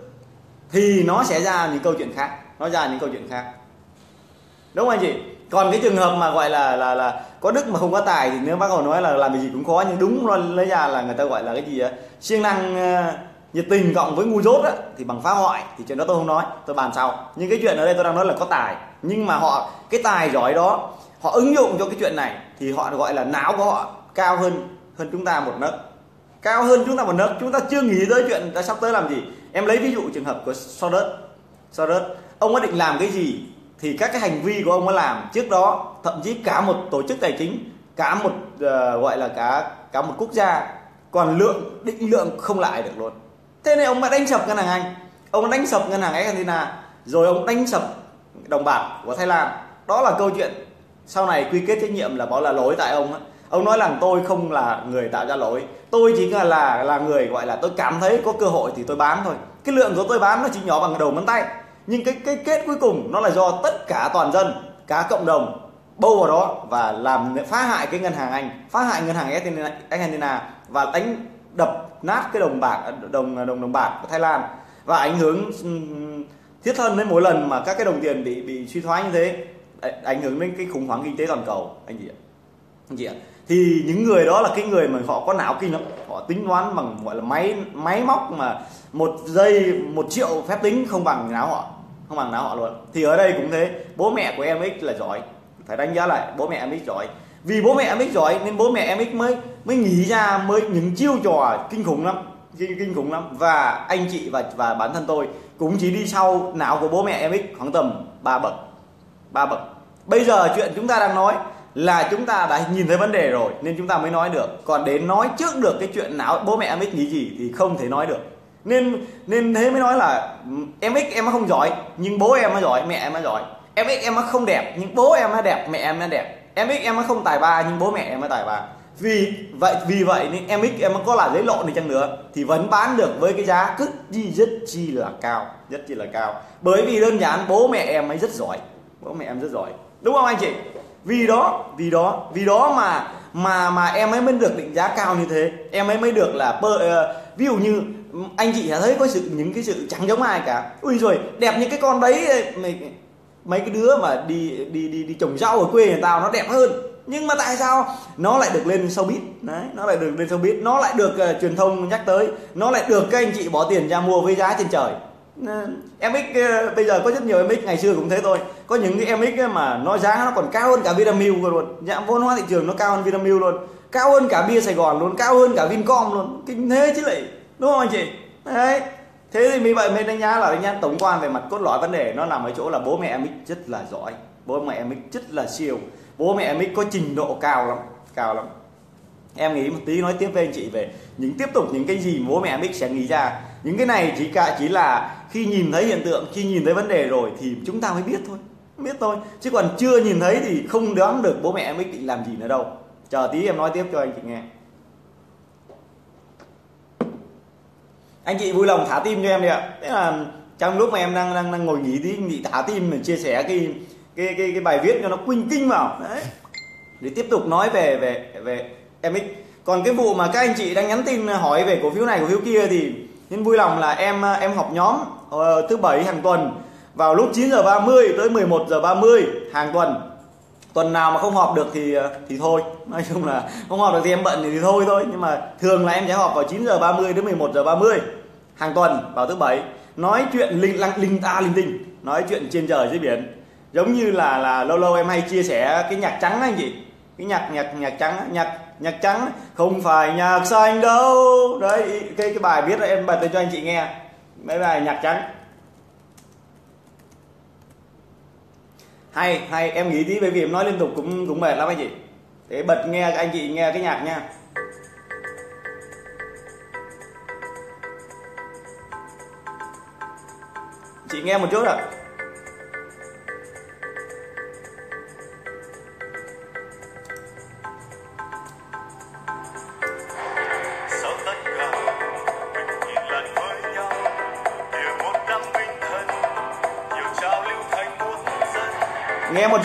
Speaker 1: thì nó sẽ ra những câu chuyện khác nó ra những câu chuyện khác. Đúng không anh chị? Còn cái trường hợp mà gọi là là là có đức mà không có tài thì nếu bác hồ nói là làm gì cũng khó nhưng đúng nó lấy ra là người ta gọi là cái gì á? Siêng năng uh, nhiệt tình cộng với ngu dốt á, thì bằng phá hoại thì chuyện đó tôi không nói tôi bàn sau. Nhưng cái chuyện ở đây tôi đang nói là có tài. Nhưng mà họ cái tài giỏi đó họ ứng dụng cho cái chuyện này thì họ gọi là não của họ cao hơn hơn chúng ta một nấc. Cao hơn chúng ta một nấc chúng ta chưa nghĩ tới chuyện ta sắp tới làm gì em lấy ví dụ trường hợp của Soros. Soros ông ấy định làm cái gì thì các cái hành vi của ông ấy làm. Trước đó thậm chí cả một tổ chức tài chính cả một uh, gọi là cả cả một quốc gia còn lượng định lượng không lại được luôn. Thế nên ông đã đánh sập ngân hàng anh. Ông đánh sập ngân hàng Argentina rồi ông đánh sập đồng bạc của Thái Lan. Đó là câu chuyện sau này quy kết trách nhiệm là bảo là lỗi tại ông ấy ông nói rằng tôi không là người tạo ra lỗi. Tôi chỉ là là là người, gọi là, tôi cảm thấy có cơ hội thì tôi bán thôi. Cái lượng của tôi bán nó chỉ nhỏ bằng đầu ngón tay. Nhưng cái cái kết cuối cùng nó là do tất cả toàn dân, cả cộng đồng bâu vào đó và làm phá hại cái ngân hàng Anh, phá hại ngân hàng Argentina và đánh đập nát cái đồng bạc, đồng đồng đồng bạc của Thái Lan và ảnh hưởng thiết thân đến mỗi lần mà các cái đồng tiền bị bị suy thoái như thế, ảnh hưởng đến cái khủng hoảng kinh tế toàn cầu, anh chị ạ. Anh chị ạ thì những người đó là cái người mà họ có não kinh lắm. Họ tính toán bằng gọi là máy máy móc mà một giây một triệu phép tính không bằng não họ không bằng não họ luôn. Thì ở đây cũng thế. Bố mẹ của em x là giỏi. Phải đánh giá lại bố mẹ em x giỏi. Vì bố mẹ em x giỏi nên bố mẹ em x mới mới nghĩ ra mới những chiêu trò kinh khủng lắm kinh, kinh khủng lắm. Và anh chị và và bản thân tôi cũng chỉ đi sau não của bố mẹ em x khoảng tầm ba bậc ba bậc. Bây giờ chuyện chúng ta đang nói là chúng ta đã nhìn thấy vấn đề rồi, nên chúng ta mới nói được. Còn đến nói trước được cái chuyện não, bố mẹ em ích nghĩ gì thì không thể nói được. Nên nên thế mới nói là ừ, em x em không giỏi, nhưng bố em nó giỏi, mẹ em nó giỏi. Em x em nó không đẹp, nhưng bố em nó đẹp, mẹ em nó đẹp. Em x em nó không tài ba, nhưng bố mẹ em nó tài ba. Vì vậy vì vậy nên em x em có là giấy lộn đi chăng nữa, thì vẫn bán được với cái giá cực chi rất chi là cao, rất chi là cao. Bởi vì đơn giản, bố mẹ em ấy rất giỏi. Bố mẹ em rất giỏi. Đúng không anh chị? Vì đó vì đó vì đó mà mà mà em ấy mới được định giá cao như thế. Em ấy mới được là uh, ví dụ như ừ, anh chị thấy có sự những cái sự chẳng giống ai cả. Ui rồi đẹp như cái con đấy ờ, mày mấy cái đứa mà đi đi đi đi trồng rau ở quê người tao nó đẹp hơn. Nhưng mà tại sao nó lại được lên showbiz? Đấy nó lại được lên showbiz. Nó lại được uh, truyền thông nhắc tới. Nó lại được các anh chị bỏ tiền ra mua với giá trên trời. Ờ, MX ờ, bây giờ có rất nhiều MX ngày xưa cũng thế thôi. Có những cái MX mà nó giá nó còn cao hơn cả Vinamilk luôn. Giá vốn hóa thị trường nó cao hơn Vinamilk luôn. Cao hơn cả bia Sài Gòn luôn, cao hơn cả Vincom luôn. Kinh thế chứ lại, đúng không anh chị? Đấy. Thế thì vì vậy, mình đánh giá là đánh giá tổng quan về mặt cốt lõi vấn đề nó nằm ở chỗ là bố mẹ em rất là giỏi. Bố mẹ em rất là siêu. Bố mẹ em có trình độ cao lắm cao lắm. Em nghĩ một tí nói tiếp với anh chị về những, tiếp tục những cái gì bố mẹ em sẽ nghĩ ra. Những cái này chỉ cả, chỉ là khi nhìn thấy hiện tượng khi nhìn thấy vấn đề rồi thì chúng ta mới biết thôi. Biết thôi. Chứ còn chưa nhìn thấy thì không đoán được bố mẹ em định làm gì nữa đâu. Chờ tí em nói tiếp cho anh chị nghe. Anh chị vui lòng thả tim cho em đi ạ. Thế là trong lúc mà em đang đang, đang ngồi nghỉ thì bị thả tim mình chia sẻ cái cái cái cái bài viết cho nó quinh kinh vào. Đấy. Để tiếp tục nói về về về MX còn cái vụ mà các anh chị đang nhắn tin hỏi về cổ phiếu này cổ phiếu kia thì nên vui lòng là em em học nhóm Ờ, thứ bảy hàng tuần vào lúc 9 giờ 30 tới 11 giờ 30 hàng tuần. Tuần nào mà không họp được thì thì thôi. Nói chung là không họp được thì em bận thì, thì thôi thôi. Nhưng mà thường là em sẽ họp vào 9 giờ 30 đến 11 giờ 30 hàng tuần vào thứ bảy. Nói chuyện linh lăng linh ta linh tinh. Nói chuyện trên trời dưới biển. Giống như là là lâu lâu em hay chia sẻ cái nhạc trắng anh chị. Cái nhạc nhạc nhạc trắng nhạc nhạc trắng không phải nhạc xanh đâu. Đấy cái cái bài viết em bật lên cho anh chị nghe mấy bài nhạc trắng. Hay hay, em nghĩ tí, bởi vì em nói liên tục cũng cũng mệt lắm anh chị. Để bật nghe anh chị nghe cái nhạc nha. Chị nghe một chút ạ. à. Nghe một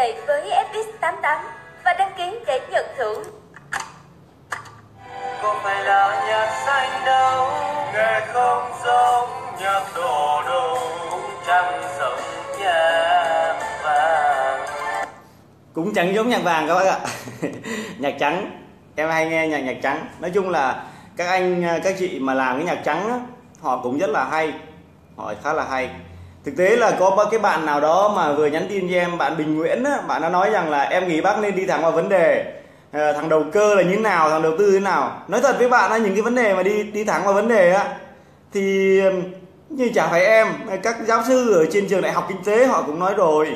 Speaker 2: Tệ với FX88 và đăng ký để nhận thưởng.
Speaker 3: Có phải là nhạc xanh đâu?
Speaker 4: Nghe không giống nhạc đỏ đâu
Speaker 3: Cũng chẳng giống nhạc vàng.
Speaker 1: Cũng chẳng giống nhạc vàng các bác ạ. Nhạc trắng. Em hay nghe nhạc nhạc trắng. Nói chung là các anh các chị mà làm cái nhạc trắng á, họ cũng rất là hay. Họ khá là hay thực tế là có ba cái bạn nào đó mà vừa nhắn tin cho em bạn Bình Nguyễn á, bạn đã nói rằng là em nghĩ bác nên đi thẳng vào vấn đề ờ, thằng đầu cơ là như thế nào thằng đầu tư như thế nào. Nói thật với bạn là những cái vấn đề mà đi đi thẳng vào vấn đề á thì như chả phải em các giáo sư ở trên trường đại học kinh tế họ cũng nói rồi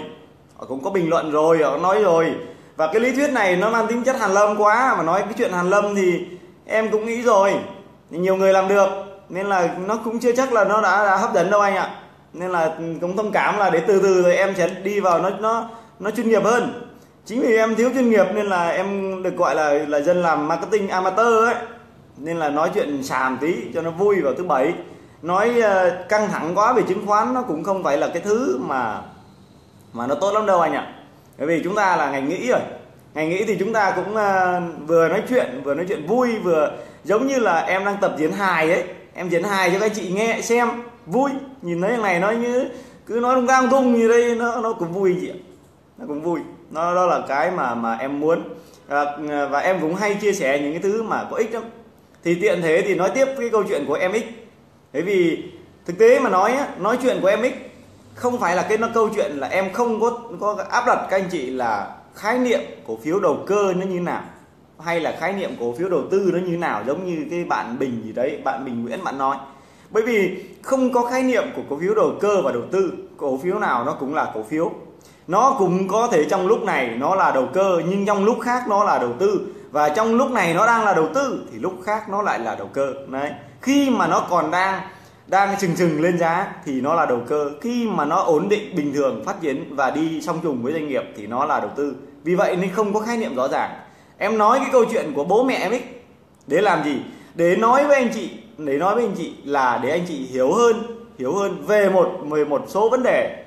Speaker 1: họ cũng có bình luận rồi họ nói rồi. Và cái lý thuyết này nó mang tính chất hàn lâm quá mà nói cái chuyện hàn lâm thì em cũng nghĩ rồi nhiều người làm được nên là nó cũng chưa chắc là nó đã, đã hấp dẫn đâu anh ạ nên là cũng thông cảm là để từ từ rồi em sẽ đi vào nó nó nó chuyên nghiệp hơn. Chính vì em thiếu chuyên nghiệp nên là em được gọi là là dân làm marketing amateur ấy. Nên là nói chuyện xàm tí cho nó vui vào thứ bảy. Nói ờ, căng thẳng quá về chứng khoán nó cũng không phải là cái thứ mà mà nó tốt lắm đâu anh ạ. Bởi vì chúng ta là ngành nghĩ rồi. Ngành nghĩ thì chúng ta cũng ờ, vừa nói chuyện, vừa nói chuyện vui, vừa giống như là em đang tập diễn hài ấy. Em diễn hài cho các chị nghe, xem vui. Nhìn thấy này nó như cứ nói lung tung tung như đây nó nó cũng vui chị ạ. Nó cũng vui. Nó đó là cái mà mà em muốn. À, và em cũng hay chia sẻ những cái thứ mà có ích lắm. Thì tiện thế thì nói tiếp cái câu chuyện của em ích bởi vì thực tế mà nói nói chuyện của em ích không phải là cái nó câu chuyện là em không có có áp đặt các anh chị là khái niệm cổ phiếu đầu cơ nó như nào hay là khái niệm cổ phiếu đầu tư nó như nào giống như cái bạn Bình gì đấy bạn Bình Nguyễn bạn nói bởi vì không có khái niệm của cổ phiếu đầu cơ và đầu tư, cổ phiếu nào nó cũng là cổ phiếu. Nó cũng có thể trong lúc này nó là đầu cơ, nhưng trong lúc khác nó là đầu tư. Và trong lúc này nó đang là đầu tư, thì lúc khác nó lại là đầu cơ. Đấy. Khi mà nó còn đang đang chừng chừng lên giá, thì nó là đầu cơ. Khi mà nó ổn định bình thường, phát triển và đi song trùng với doanh nghiệp, thì nó là đầu tư. Vì vậy nên không có khái niệm rõ ràng. Em nói cái câu chuyện của bố mẹ em ấy, để làm gì? Để nói với anh chị để nói với anh chị là để anh chị hiểu hơn hiểu hơn về một về một số vấn đề.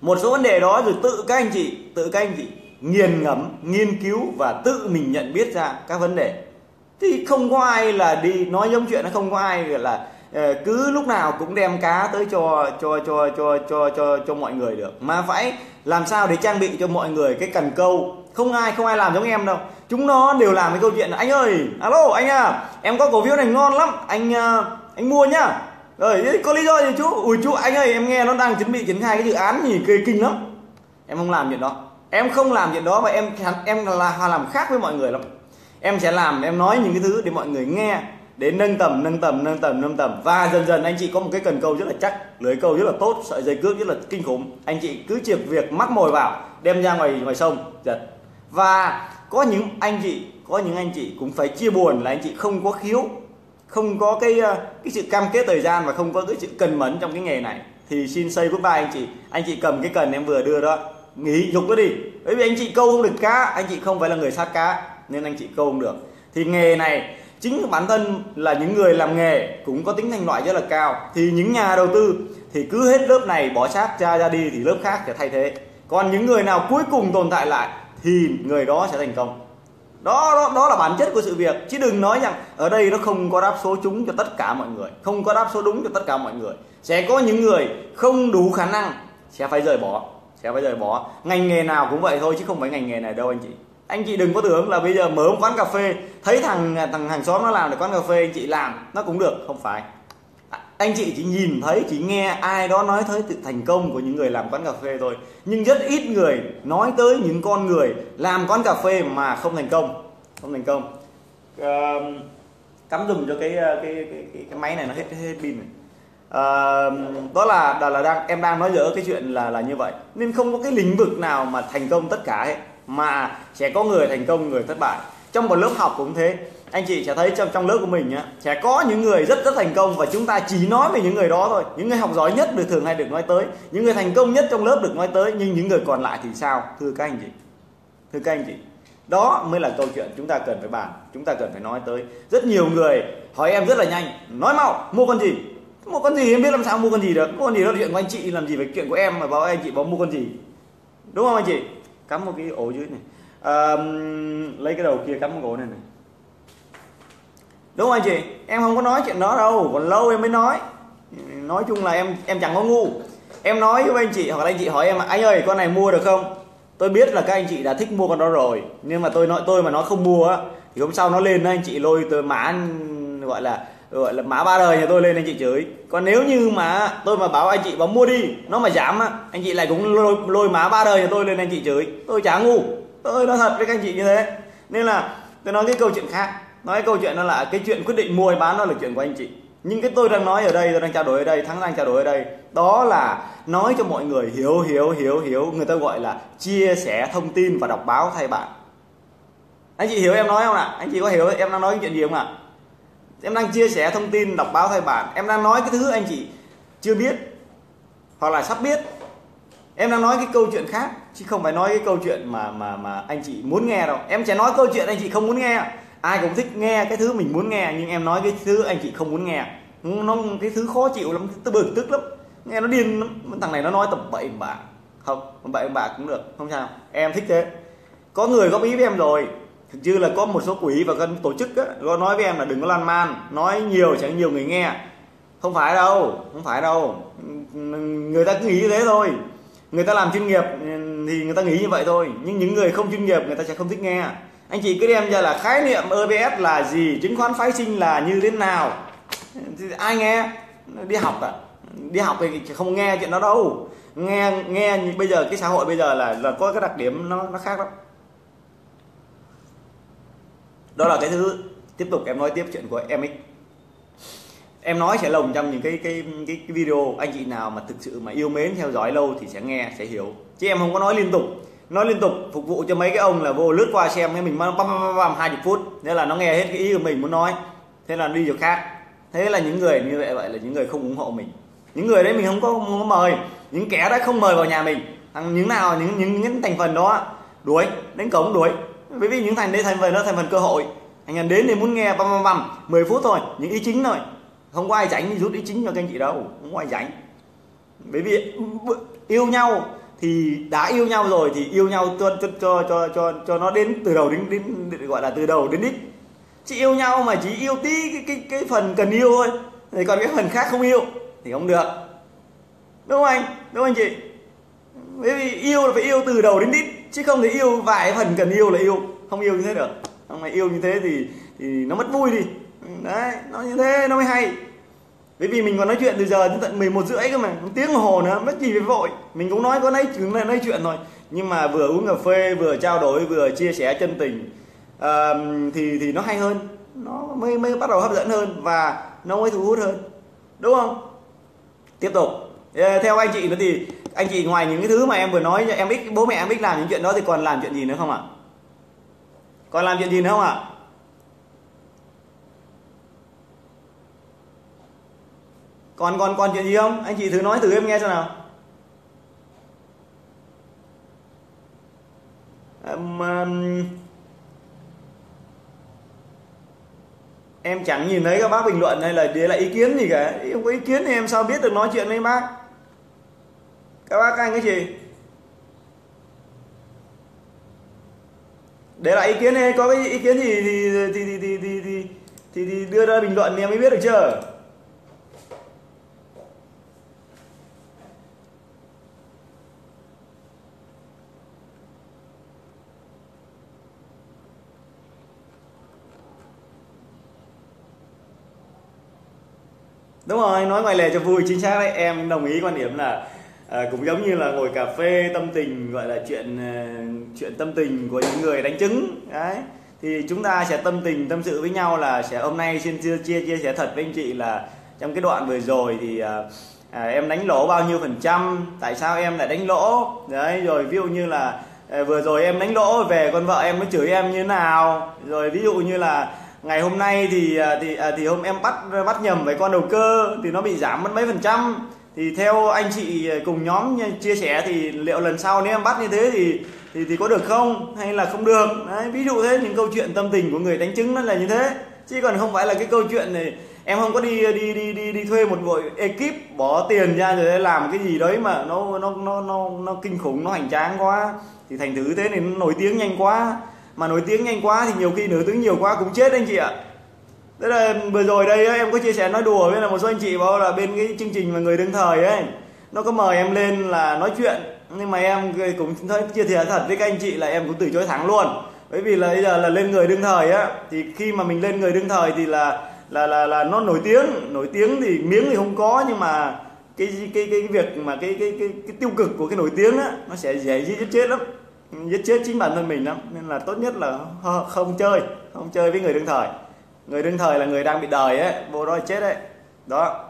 Speaker 1: Một số vấn đề đó rồi tự các anh chị, tự các anh chị nghiền ngẫm, nghiên cứu và tự mình nhận biết ra các vấn đề. Thì không có ai là đi nói giống chuyện nó không có ai là ờ, cứ lúc nào cũng đem cá tới cho cho cho cho cho cho cho mọi người được. Mà phải làm sao để trang bị cho mọi người cái cần câu. Không ai không ai làm giống em đâu chúng nó đều làm cái câu chuyện là, anh ơi, alo, anh à em có cổ phiếu này ngon lắm, anh à, anh mua nhá. Rồi có lý do gì chú? Ui chú, anh ơi, em nghe nó đang chuẩn bị triển khai cái dự án gì kỳ kinh lắm. Em không làm chuyện đó. Em không làm chuyện đó và em em là làm khác với mọi người lắm. Em sẽ làm em nói những cái thứ để mọi người nghe, để nâng tầm nâng tầm nâng tầm nâng tầm. Và dần dần anh chị có một cái cần câu rất là chắc lưới câu rất là tốt, sợi dây cước rất là kinh khủng. Anh chị cứ triệt việc mắc mồi vào, đem ra ngoài ngoài sông, giật. Và có những anh chị, có những anh chị cũng phải chia buồn là anh chị không có khiếu, không có cái ờ, cái sự cam kết thời gian và không có cái sự cần mẫn trong cái nghề này. Thì xin xây bước vai anh chị. Anh chị cầm cái cần em vừa đưa đó, nghỉ dục nó đi. Bởi vì anh chị câu không được cá, anh chị không phải là người sát cá, nên anh chị câu không được. Thì nghề này, chính bản thân là những người làm nghề cũng có tính thanh loại rất là cao. Thì những nhà đầu tư thì cứ hết lớp này bỏ xác ra ra đi thì lớp khác sẽ thay thế. Còn những người nào cuối cùng tồn tại lại thì người đó sẽ thành công. Đó, đó đó là bản chất của sự việc. Chứ đừng nói rằng ở đây nó không có đáp số trúng cho tất cả mọi người không có đáp số đúng cho tất cả mọi người. Sẽ có những người không đủ khả năng sẽ phải rời bỏ sẽ phải rời bỏ. Ngành nghề nào cũng vậy thôi chứ không phải ngành nghề này đâu anh chị. Anh chị đừng có tưởng là bây giờ mở một quán cà phê thấy thằng thằng hàng xóm nó làm được quán cà phê anh chị làm nó cũng được không phải anh chị chỉ nhìn thấy chỉ nghe ai đó nói tới sự thành công của những người làm quán cà phê thôi. Nhưng rất ít người nói tới những con người làm quán cà phê mà không thành công. Không thành công. Uh, cắm dùm cho cái ờ, cái cái, cái, cái máy này nó hết hết pin này uh, đó là đó là đang em đang nói dở cái chuyện là là như vậy. Nên không có cái lĩnh vực nào mà thành công tất cả ấy mà sẽ có người thành công người thất bại. Trong một lớp học cũng thế anh chị sẽ thấy trong trong lớp của mình nhá sẽ có những người rất rất thành công và chúng ta chỉ nói về những người đó thôi. Những người học giỏi nhất được thường hay được nói tới. Những người thành công nhất trong lớp được nói tới nhưng những người còn lại thì sao? Thưa các anh chị. Thưa các anh chị. Đó mới là câu chuyện chúng ta cần phải bàn chúng ta cần phải nói tới. Rất nhiều người hỏi em rất là nhanh. Nói mau mua con gì? Mua con gì? Em biết làm sao mua con gì được. Mua con gì đó là chuyện của anh chị làm gì về chuyện của em mà bảo anh chị bảo mua con gì? Đúng không anh chị? Cắm một cái ổ dưới này. À, lấy cái đầu kia cắm một ổ này này đúng không anh chị em không có nói chuyện đó đâu còn lâu em mới nói. Nói chung là em em chẳng có ngu. Em nói với anh chị hoặc là anh chị hỏi em anh ơi con này mua được không? Tôi biết là các anh chị đã thích mua con đó rồi nhưng mà tôi nói tôi mà nó không mua á thì hôm sau nó lên anh chị lôi tôi mã gọi là gọi là mã ba đời nhà tôi lên anh chị chửi. Còn nếu như mà tôi mà bảo anh chị bảo mua đi nó mà giảm á anh chị lại cũng lôi, lôi mã ba đời nhà tôi lên anh chị chửi. Tôi chả ngu. Tôi nói thật với các anh chị như thế. Nên là tôi nói cái câu chuyện khác nói câu chuyện nó là cái chuyện quyết định mua hay bán đó là chuyện của anh chị. Nhưng cái tôi đang nói ở đây, tôi đang trao đổi ở đây, thắng đang trao đổi ở đây, đó là nói cho mọi người hiểu hiểu hiểu hiểu. Người ta gọi là chia sẻ thông tin và đọc báo thay bạn. Anh chị hiểu em nói không ạ? Anh chị có hiểu em đang nói chuyện gì không ạ? Em đang chia sẻ thông tin, đọc báo thay bạn. Em đang nói cái thứ anh chị chưa biết hoặc là sắp biết. Em đang nói cái câu chuyện khác, chứ không phải nói cái câu chuyện mà mà mà anh chị muốn nghe đâu. Em sẽ nói câu chuyện anh chị không muốn nghe ai cũng thích nghe cái thứ mình muốn nghe nhưng em nói cái thứ anh chị không muốn nghe. Nó cái thứ khó chịu lắm tôi bực tức lắm. Nghe nó điên lắm. Thằng này nó nói tầm bậy bạ. Không bậy bạ cũng được không sao. Em thích thế. Có người góp ý với em rồi. Thực chứ là có một số quỹ và các tổ chức á, nói với em là đừng có lan man nói nhiều chẳng nhiều người nghe. Không phải đâu không phải đâu. Người ta cứ nghĩ như thế thôi. Người ta làm chuyên nghiệp thì người ta nghĩ như vậy thôi. Nhưng những người không chuyên nghiệp người ta sẽ không thích nghe anh chị cứ đem ra là khái niệm EBS là gì chứng khoán phái sinh là như thế nào. Thì ai nghe? Đi học à? Đi học thì không nghe chuyện đó đâu. Nghe nghe bây giờ cái xã hội bây giờ là là có cái đặc điểm nó nó khác lắm. Đó là cái thứ tiếp tục em nói tiếp chuyện của em ấy. Em nói sẽ lồng trong những cái cái cái, cái video anh chị nào mà thực sự mà yêu mến theo dõi lâu thì sẽ nghe sẽ hiểu. Chứ em không có nói liên tục nó liên tục phục vụ cho mấy cái ông là vô lướt qua xem cái mình băm băm băm băm hai chục phút. Nên là nó nghe hết cái ý của mình muốn nói. Thế là đi việc khác. Thế là những người như vậy vậy là những người không ủng hộ mình. Những người đấy mình không có, không có mời. Những kẻ đã không mời vào nhà mình thằng những nào những những những thành phần đó đuổi đến cổng đuổi. Bởi vì những thành đấy thành phần đó thành phần cơ hội. Anh em đến thì muốn nghe băm băm băm 10 phút thôi những ý chính thôi. Không có ai rảnh rút ý chính cho các anh chị đâu không có ai rảnh. Bởi vì ừ, yêu nhau thì đã yêu nhau rồi thì yêu nhau cho cho cho cho cho, cho nó đến từ đầu đến, đến, đến gọi là từ đầu đến đích. Chị yêu nhau mà chỉ yêu tí cái cái cái phần cần yêu thôi. Thì còn cái phần khác không yêu thì không được. Đúng không anh? Đúng không anh chị? Bởi vì yêu là phải yêu từ đầu đến đít chứ không thể yêu vài phần cần yêu là yêu. Không yêu như thế được. Không mà yêu như thế thì thì nó mất vui đi. Đấy nó như thế nó mới hay bởi vì mình còn nói chuyện từ giờ đến tận 11 rưỡi cơ mà một tiếng hồ nữa mất gì phải vội. Mình cũng nói có nói chuyện nói chuyện rồi nhưng mà vừa uống cà phê vừa trao đổi vừa chia sẻ chân tình à, thì thì nó hay hơn. Nó mới mới bắt đầu hấp dẫn hơn và nó mới thu hút hơn. Đúng không? Tiếp tục. Theo anh chị nữa thì anh chị ngoài những cái thứ mà em vừa nói em biết bố mẹ em biết làm những chuyện đó thì còn làm chuyện gì nữa không ạ? Còn làm chuyện gì nữa không ạ? Còn còn còn chuyện gì không? Anh chị thử nói thử em nghe xem nào. Em um, em chẳng nhìn thấy các bác bình luận hay là để lại ý kiến gì cả. Không có ý kiến thì em sao biết được nói chuyện với bác? Các bác các anh cái gì? Để lại ý kiến này có cái ý kiến gì thì thì thì thì thì thì, thì, thì đưa ra bình luận thì em mới biết được chưa đúng rồi nói ngoài lề cho vui chính xác đấy. Em đồng ý quan điểm là à, cũng giống như là ngồi cà phê tâm tình gọi là chuyện uh, chuyện tâm tình của những người đánh trứng. Đấy. Thì chúng ta sẽ tâm tình tâm sự với nhau là sẽ hôm nay xin chia chia chia sẻ thật với anh chị là trong cái đoạn vừa rồi thì à, à, em đánh lỗ bao nhiêu phần trăm tại sao em lại đánh lỗ? Đấy rồi ví dụ như là à, vừa rồi em đánh lỗ về con vợ em nó chửi em như nào? Rồi ví dụ như là ngày hôm nay thì à, thì à, thì hôm em bắt bắt nhầm với con đầu cơ thì nó bị giảm mất mấy phần trăm. Thì theo anh chị cùng nhóm chia sẻ thì liệu lần sau nếu em bắt như thế thì thì thì có được không hay là không được? Đấy, ví dụ thế, những câu chuyện tâm tình của người đánh trứng nó là như thế. Chứ còn không phải là cái câu chuyện này, em không có đi đi đi đi đi thuê một đội ekip bỏ tiền ra rồi làm cái gì đấy mà nó nó nó nó nó kinh khủng, nó hoành tráng quá. Thì thành thử thế này nó nổi tiếng nhanh quá mà nổi tiếng nhanh quá thì nhiều khi nổi tiếng nhiều quá cũng chết anh chị ạ. Thế là vừa rồi đây em có chia sẻ nói đùa với là một số anh chị bảo là bên cái chương trình mà người đương thời ấy nó có mời em lên là nói chuyện. Nhưng mà em cũng thấy chia sẻ thật với các anh chị là em cũng từ chối thẳng luôn. Bởi vì là bây giờ là lên người đương thời á thì khi mà mình lên người đương thời thì là là là là nó nổi tiếng nổi tiếng thì miếng thì không có nhưng mà cái cái cái, cái việc mà cái, cái cái cái tiêu cực của cái nổi tiếng á nó sẽ dễ dễ chết lắm giết chết chính bản thân mình lắm, nên là tốt nhất là không chơi không chơi với người đương thời. Người đương thời là người đang bị đời ấy, vô đó chết đấy đó.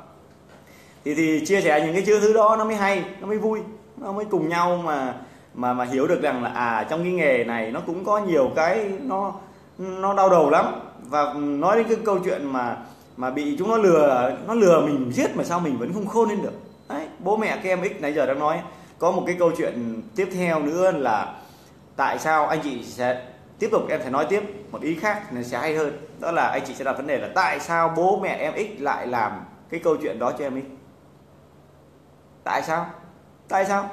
Speaker 1: Thì thì chia sẻ những cái chữ thứ đó nó mới hay, nó mới vui, nó mới cùng nhau mà mà mà hiểu được rằng là à trong cái nghề này nó cũng có nhiều cái nó nó đau đầu lắm. Và nói đến cái câu chuyện mà mà bị chúng nó lừa nó lừa mình giết mà sao mình vẫn không khôn lên được. Đấy, bố mẹ các em x nãy giờ đang nói, có một cái câu chuyện tiếp theo nữa là tại sao anh chị sẽ tiếp tục, em phải nói tiếp một ý khác nên sẽ hay hơn. Đó là anh chị sẽ đặt vấn đề là tại sao bố mẹ em x lại làm cái câu chuyện đó cho em x? Tại sao? Tại sao?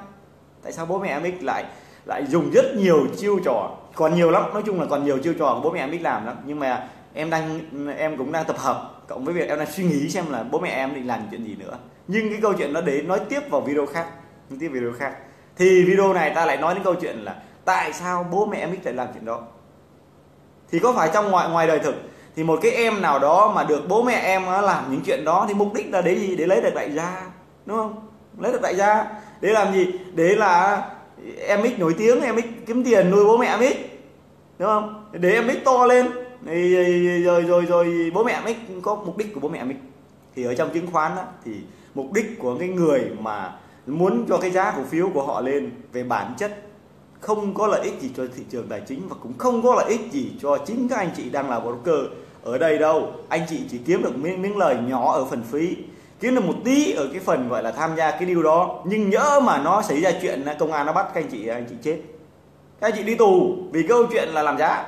Speaker 1: Tại sao bố mẹ em x lại lại dùng rất nhiều chiêu trò? Còn nhiều lắm, nói chung là còn nhiều chiêu trò của bố mẹ em x làm lắm. Nhưng mà em đang, em cũng đang tập hợp cộng với việc em đang suy nghĩ xem là bố mẹ em định làm chuyện gì nữa. Nhưng cái câu chuyện nó để nói tiếp vào video khác, nói tiếp video khác. Thì video này ta lại nói đến câu chuyện là tại sao bố mẹ em lại làm chuyện đó? Thì có phải trong ngoài ngoài đời thực thì một cái em nào đó mà được bố mẹ em làm những chuyện đó thì mục đích là để gì? Để lấy được đại gia đúng không? Lấy được đại gia. Để làm gì? Để là em ít nổi tiếng em ít kiếm tiền nuôi bố mẹ em ít đúng không? Để em ít to lên. Rồi rồi rồi, rồi bố mẹ em ít có mục đích của bố mẹ em ít. Thì ở trong chứng khoán đó, thì mục đích của cái người mà muốn cho cái giá cổ phiếu của họ lên về bản chất không có lợi ích gì cho thị trường tài chính và cũng không có lợi ích gì cho chính các anh chị đang là broker ở đây đâu. Anh chị chỉ kiếm được miếng, miếng lời nhỏ ở phần phí kiếm được một tí ở cái phần gọi là tham gia cái điều đó. Nhưng nhỡ mà nó xảy ra chuyện công an nó bắt các anh chị anh chị chết. Các anh chị đi tù vì câu chuyện là làm giá.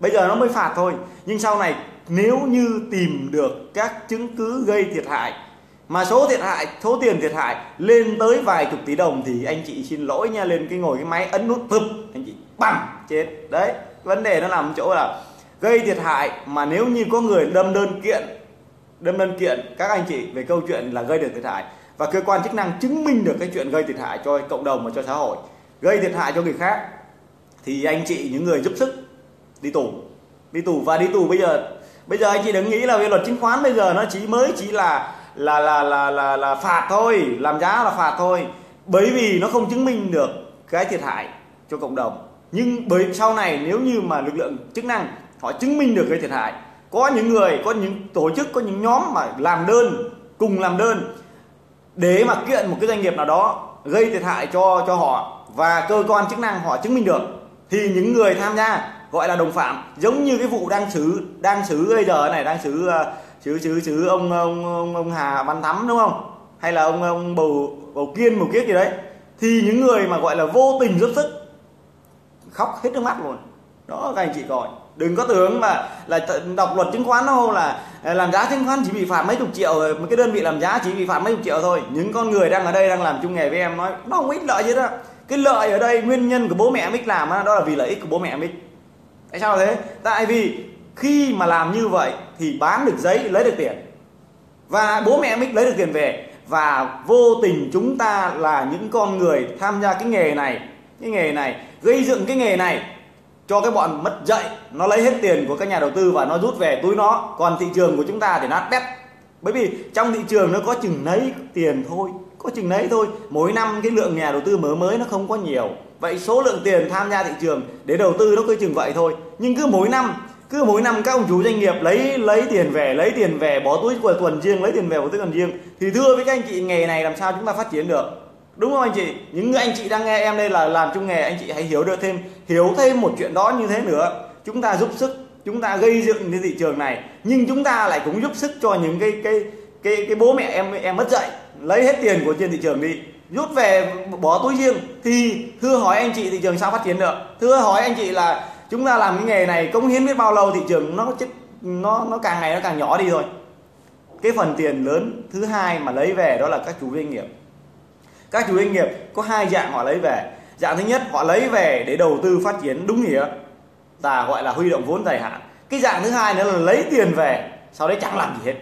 Speaker 1: Bây giờ nó mới phạt thôi. Nhưng sau này nếu như tìm được các chứng cứ gây thiệt hại mà số thiệt hại, số tiền thiệt hại lên tới vài chục tỷ đồng thì anh chị xin lỗi nha, lên cái ngồi cái máy ấn nút phập anh chị băm chết. Đấy, vấn đề nó nằm chỗ là gây thiệt hại mà nếu như có người đâm đơn kiện, đâm đơn kiện, các anh chị, về câu chuyện là gây được thiệt hại. Và cơ quan chức năng chứng minh được cái chuyện gây thiệt hại cho cộng đồng và cho xã hội. Gây thiệt hại cho người khác, thì anh chị những người giúp sức, đi tù. Đi tù và đi tù bây giờ bây giờ anh chị đừng nghĩ là về luật chứng khoán bây giờ nó chỉ mới chỉ là là là là là là phạt thôi, làm giá là phạt thôi. Bởi vì nó không chứng minh được cái thiệt hại cho cộng đồng. Nhưng bởi, sau này nếu như mà lực lượng chức năng họ chứng minh được cái thiệt hại, có những người, có những tổ chức, có những nhóm mà làm đơn, cùng làm đơn để mà kiện một cái doanh nghiệp nào đó gây thiệt hại cho cho họ và cơ quan chức năng họ chứng minh được, thì những người tham gia gọi là đồng phạm, giống như cái vụ đang xử đang xử bây giờ này, đang xử ờ, chứ chứ chứ ông ông ông, ông Hà Văn Thắm đúng không? Hay là ông ông bầu bầu kiên bầu kiết gì đấy. Thì những người mà gọi là vô tình giúp sức khóc hết nước mắt luôn. Đó các anh chị coi. Đừng có tưởng mà là đọc luật chứng khoán đâu là à, làm giá chứng khoán chỉ bị phạt mấy chục triệu một cái đơn vị làm giá chỉ bị phạt mấy chục triệu thôi. Những con người đang ở đây đang làm chung nghề với em nói nó không ít lợi gì đó. Cái lợi ở đây nguyên nhân của bố mẹ mít làm đó, là vì lợi ích của bố mẹ mít tại sao thế? Tại vì khi mà làm như vậy thì bán được giấy, lấy được tiền. Và bố mẹ mích lấy được tiền về. Và vô tình chúng ta là những con người tham gia cái nghề này, cái nghề này, gây dựng cái nghề này, cho cái bọn mất dạy. Nó lấy hết tiền của các nhà đầu tư và nó rút về túi nó. Còn thị trường của chúng ta thì nát bét. Bởi vì trong thị trường nó có chừng nấy tiền thôi, có chừng nấy thôi. Mỗi năm cái lượng nhà đầu tư mở mới nó không có nhiều. Vậy số lượng tiền tham gia thị trường để đầu tư nó cứ chừng vậy thôi. Nhưng cứ mỗi năm cứ mỗi năm các ông chủ doanh nghiệp lấy lấy tiền về, lấy tiền về, bỏ túi của tuần riêng, lấy tiền về, bỏ túi tuần riêng. Thì thưa với các anh chị, nghề này làm sao chúng ta phát triển được? Đúng không anh chị? Những người anh chị đang nghe em đây là làm trong nghề, anh chị hãy hiểu được thêm, hiểu thêm một chuyện đó như thế nữa. Chúng ta giúp sức, chúng ta gây dựng cái thị trường này, nhưng chúng ta lại cũng giúp sức cho những cái cái cái cái bố mẹ em em mất dạy. Lấy hết tiền của trên thị trường đi. Rút về, bỏ túi riêng. Thì thưa hỏi anh chị, thị trường sao phát triển được? Thưa hỏi anh chị là chúng ta làm cái nghề này cống hiến biết bao lâu thị trường nó chết, nó nó càng ngày nó càng nhỏ đi rồi cái phần tiền lớn thứ hai mà lấy về đó là các chủ doanh nghiệp. Các chủ doanh nghiệp có hai dạng họ lấy về. Dạng thứ nhất, họ lấy về để đầu tư phát triển đúng nghĩa là gọi là huy động vốn dài hạn. Cái dạng thứ hai nữa là lấy tiền về, sau đấy chẳng làm gì hết.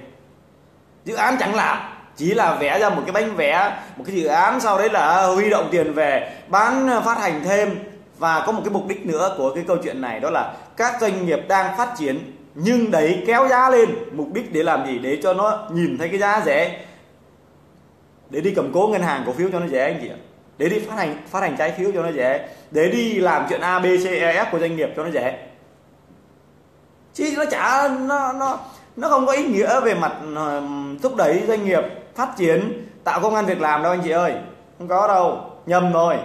Speaker 1: Dự án chẳng làm, chỉ là vẽ ra một cái bánh vẽ, một cái dự án, sau đấy là à, huy động tiền về, bán à, phát hành thêm và có một cái mục đích nữa của cái câu chuyện này, đó là các doanh nghiệp đang phát triển, nhưng đẩy kéo giá lên. Mục đích để làm gì? Để cho nó nhìn thấy cái giá rẻ. Để đi cầm cố ngân hàng cổ phiếu cho nó rẻ, anh chị ạ. Để đi phát hành phát hành trái phiếu cho nó rẻ. Để đi làm chuyện A B C E F của doanh nghiệp cho nó rẻ. Chứ nó chả, nó nó nó không có ý nghĩa về mặt ờ, thúc đẩy doanh nghiệp phát triển, tạo công an việc làm đâu, anh chị ơi. Không có đâu. Nhầm rồi.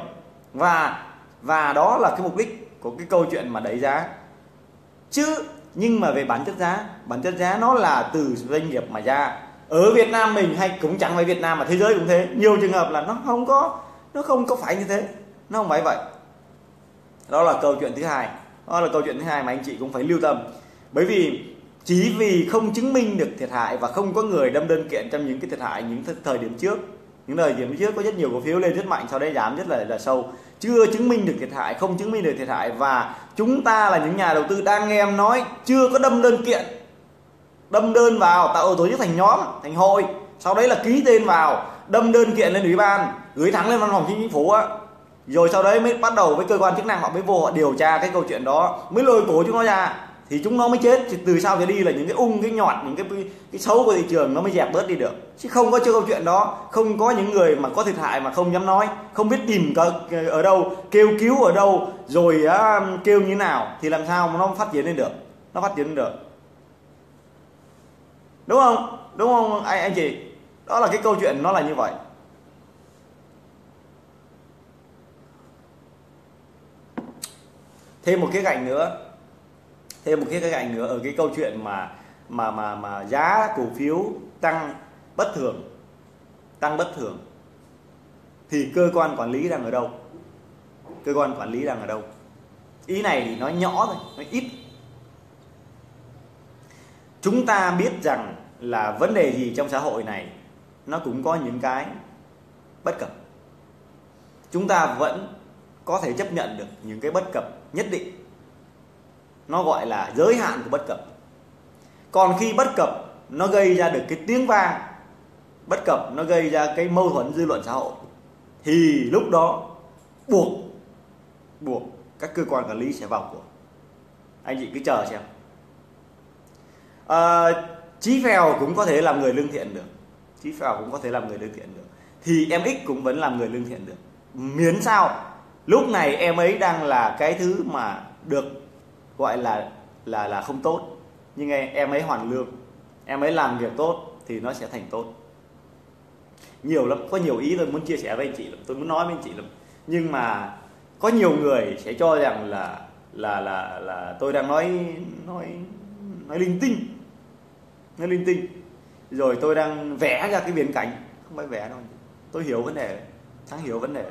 Speaker 1: Và và đó là cái mục đích của cái câu chuyện mà đẩy giá. Chứ, nhưng mà về bản chất giá, bản chất giá nó là từ doanh nghiệp mà ra. Ở Việt Nam mình hay cũng chẳng phải Việt Nam mà thế giới cũng thế. Nhiều trường hợp là nó không có, nó không có phải như thế. Nó không phải vậy. Đó là câu chuyện thứ hai. Đó là câu chuyện thứ hai mà anh chị cũng phải lưu tâm. Bởi vì chỉ vì không chứng minh được thiệt hại và không có người đâm đơn kiện trong những cái thiệt hại những thời điểm trước, những thời điểm trước, có rất nhiều cổ phiếu lên rất mạnh, sau đấy giảm rất là là sâu chưa chứng minh được thiệt hại, không chứng minh được thiệt hại và chúng ta là những nhà đầu tư đang nghe em nói chưa có đâm đơn kiện. Đâm đơn vào, tạo tổ chức thành nhóm, thành hội, sau đấy là ký tên vào, đâm đơn kiện lên ủy ban, gửi thẳng lên văn phòng chính phủ á. Rồi sau đấy mới bắt đầu với cơ quan chức năng họ mới vô họ điều tra cái câu chuyện đó, mới lôi cổ chúng nó ra thì chúng nó mới chết. Thì từ sau trở đi là những cái ung cái nhọt những cái cái xấu của thị trường nó mới dẹp bớt đi được. Chứ không có chưa câu chuyện đó không có những người mà có thiệt hại mà không dám nói không biết tìm ở đâu kêu cứu ở đâu rồi á, kêu như nào thì làm sao mà nó phát triển lên được? Nó phát triển lên được. Đúng không? Đúng không anh anh chị? Đó là cái câu chuyện nó là như vậy. Thêm một cái cạnh nữa thêm một cái cạnh nữa ở cái câu chuyện mà mà mà mà giá cổ phiếu tăng bất thường, tăng bất thường. Thì cơ quan quản lý đang ở đâu? Cơ quan quản lý đang ở đâu? Ý này thì nói nhỏ thôi, nói ít. Chúng ta biết rằng là vấn đề gì trong xã hội này, nó cũng có những cái bất cập. Chúng ta vẫn có thể chấp nhận được những cái bất cập nhất định nó gọi là giới hạn của bất cập. Còn khi bất cập nó gây ra được cái tiếng vang. Bất cập nó gây ra cái mâu thuẫn dư luận xã hội. Thì lúc đó buộc buộc các cơ quan quản lý sẽ vào cuộc. Anh chị cứ chờ xem. À, chí phèo cũng có thể làm người lương thiện được. Chí phèo cũng có thể làm người lương thiện được. Thì em x cũng vẫn làm người lương thiện được. Miễn sao lúc này em ấy đang là cái thứ mà được gọi là là là không tốt. Nhưng em ấy hoàn lương. Em ấy làm việc tốt thì nó sẽ thành tốt. Nhiều lắm, có nhiều ý tôi muốn chia sẻ với anh chị lắm, tôi muốn nói với anh chị lắm. Nhưng mà có nhiều người sẽ cho rằng là là là là tôi đang nói nói nói linh tinh. Nói linh tinh. Rồi tôi đang vẽ ra cái viễn cảnh không phải vẽ đâu tôi hiểu vấn đề, thắng hiểu vấn đề,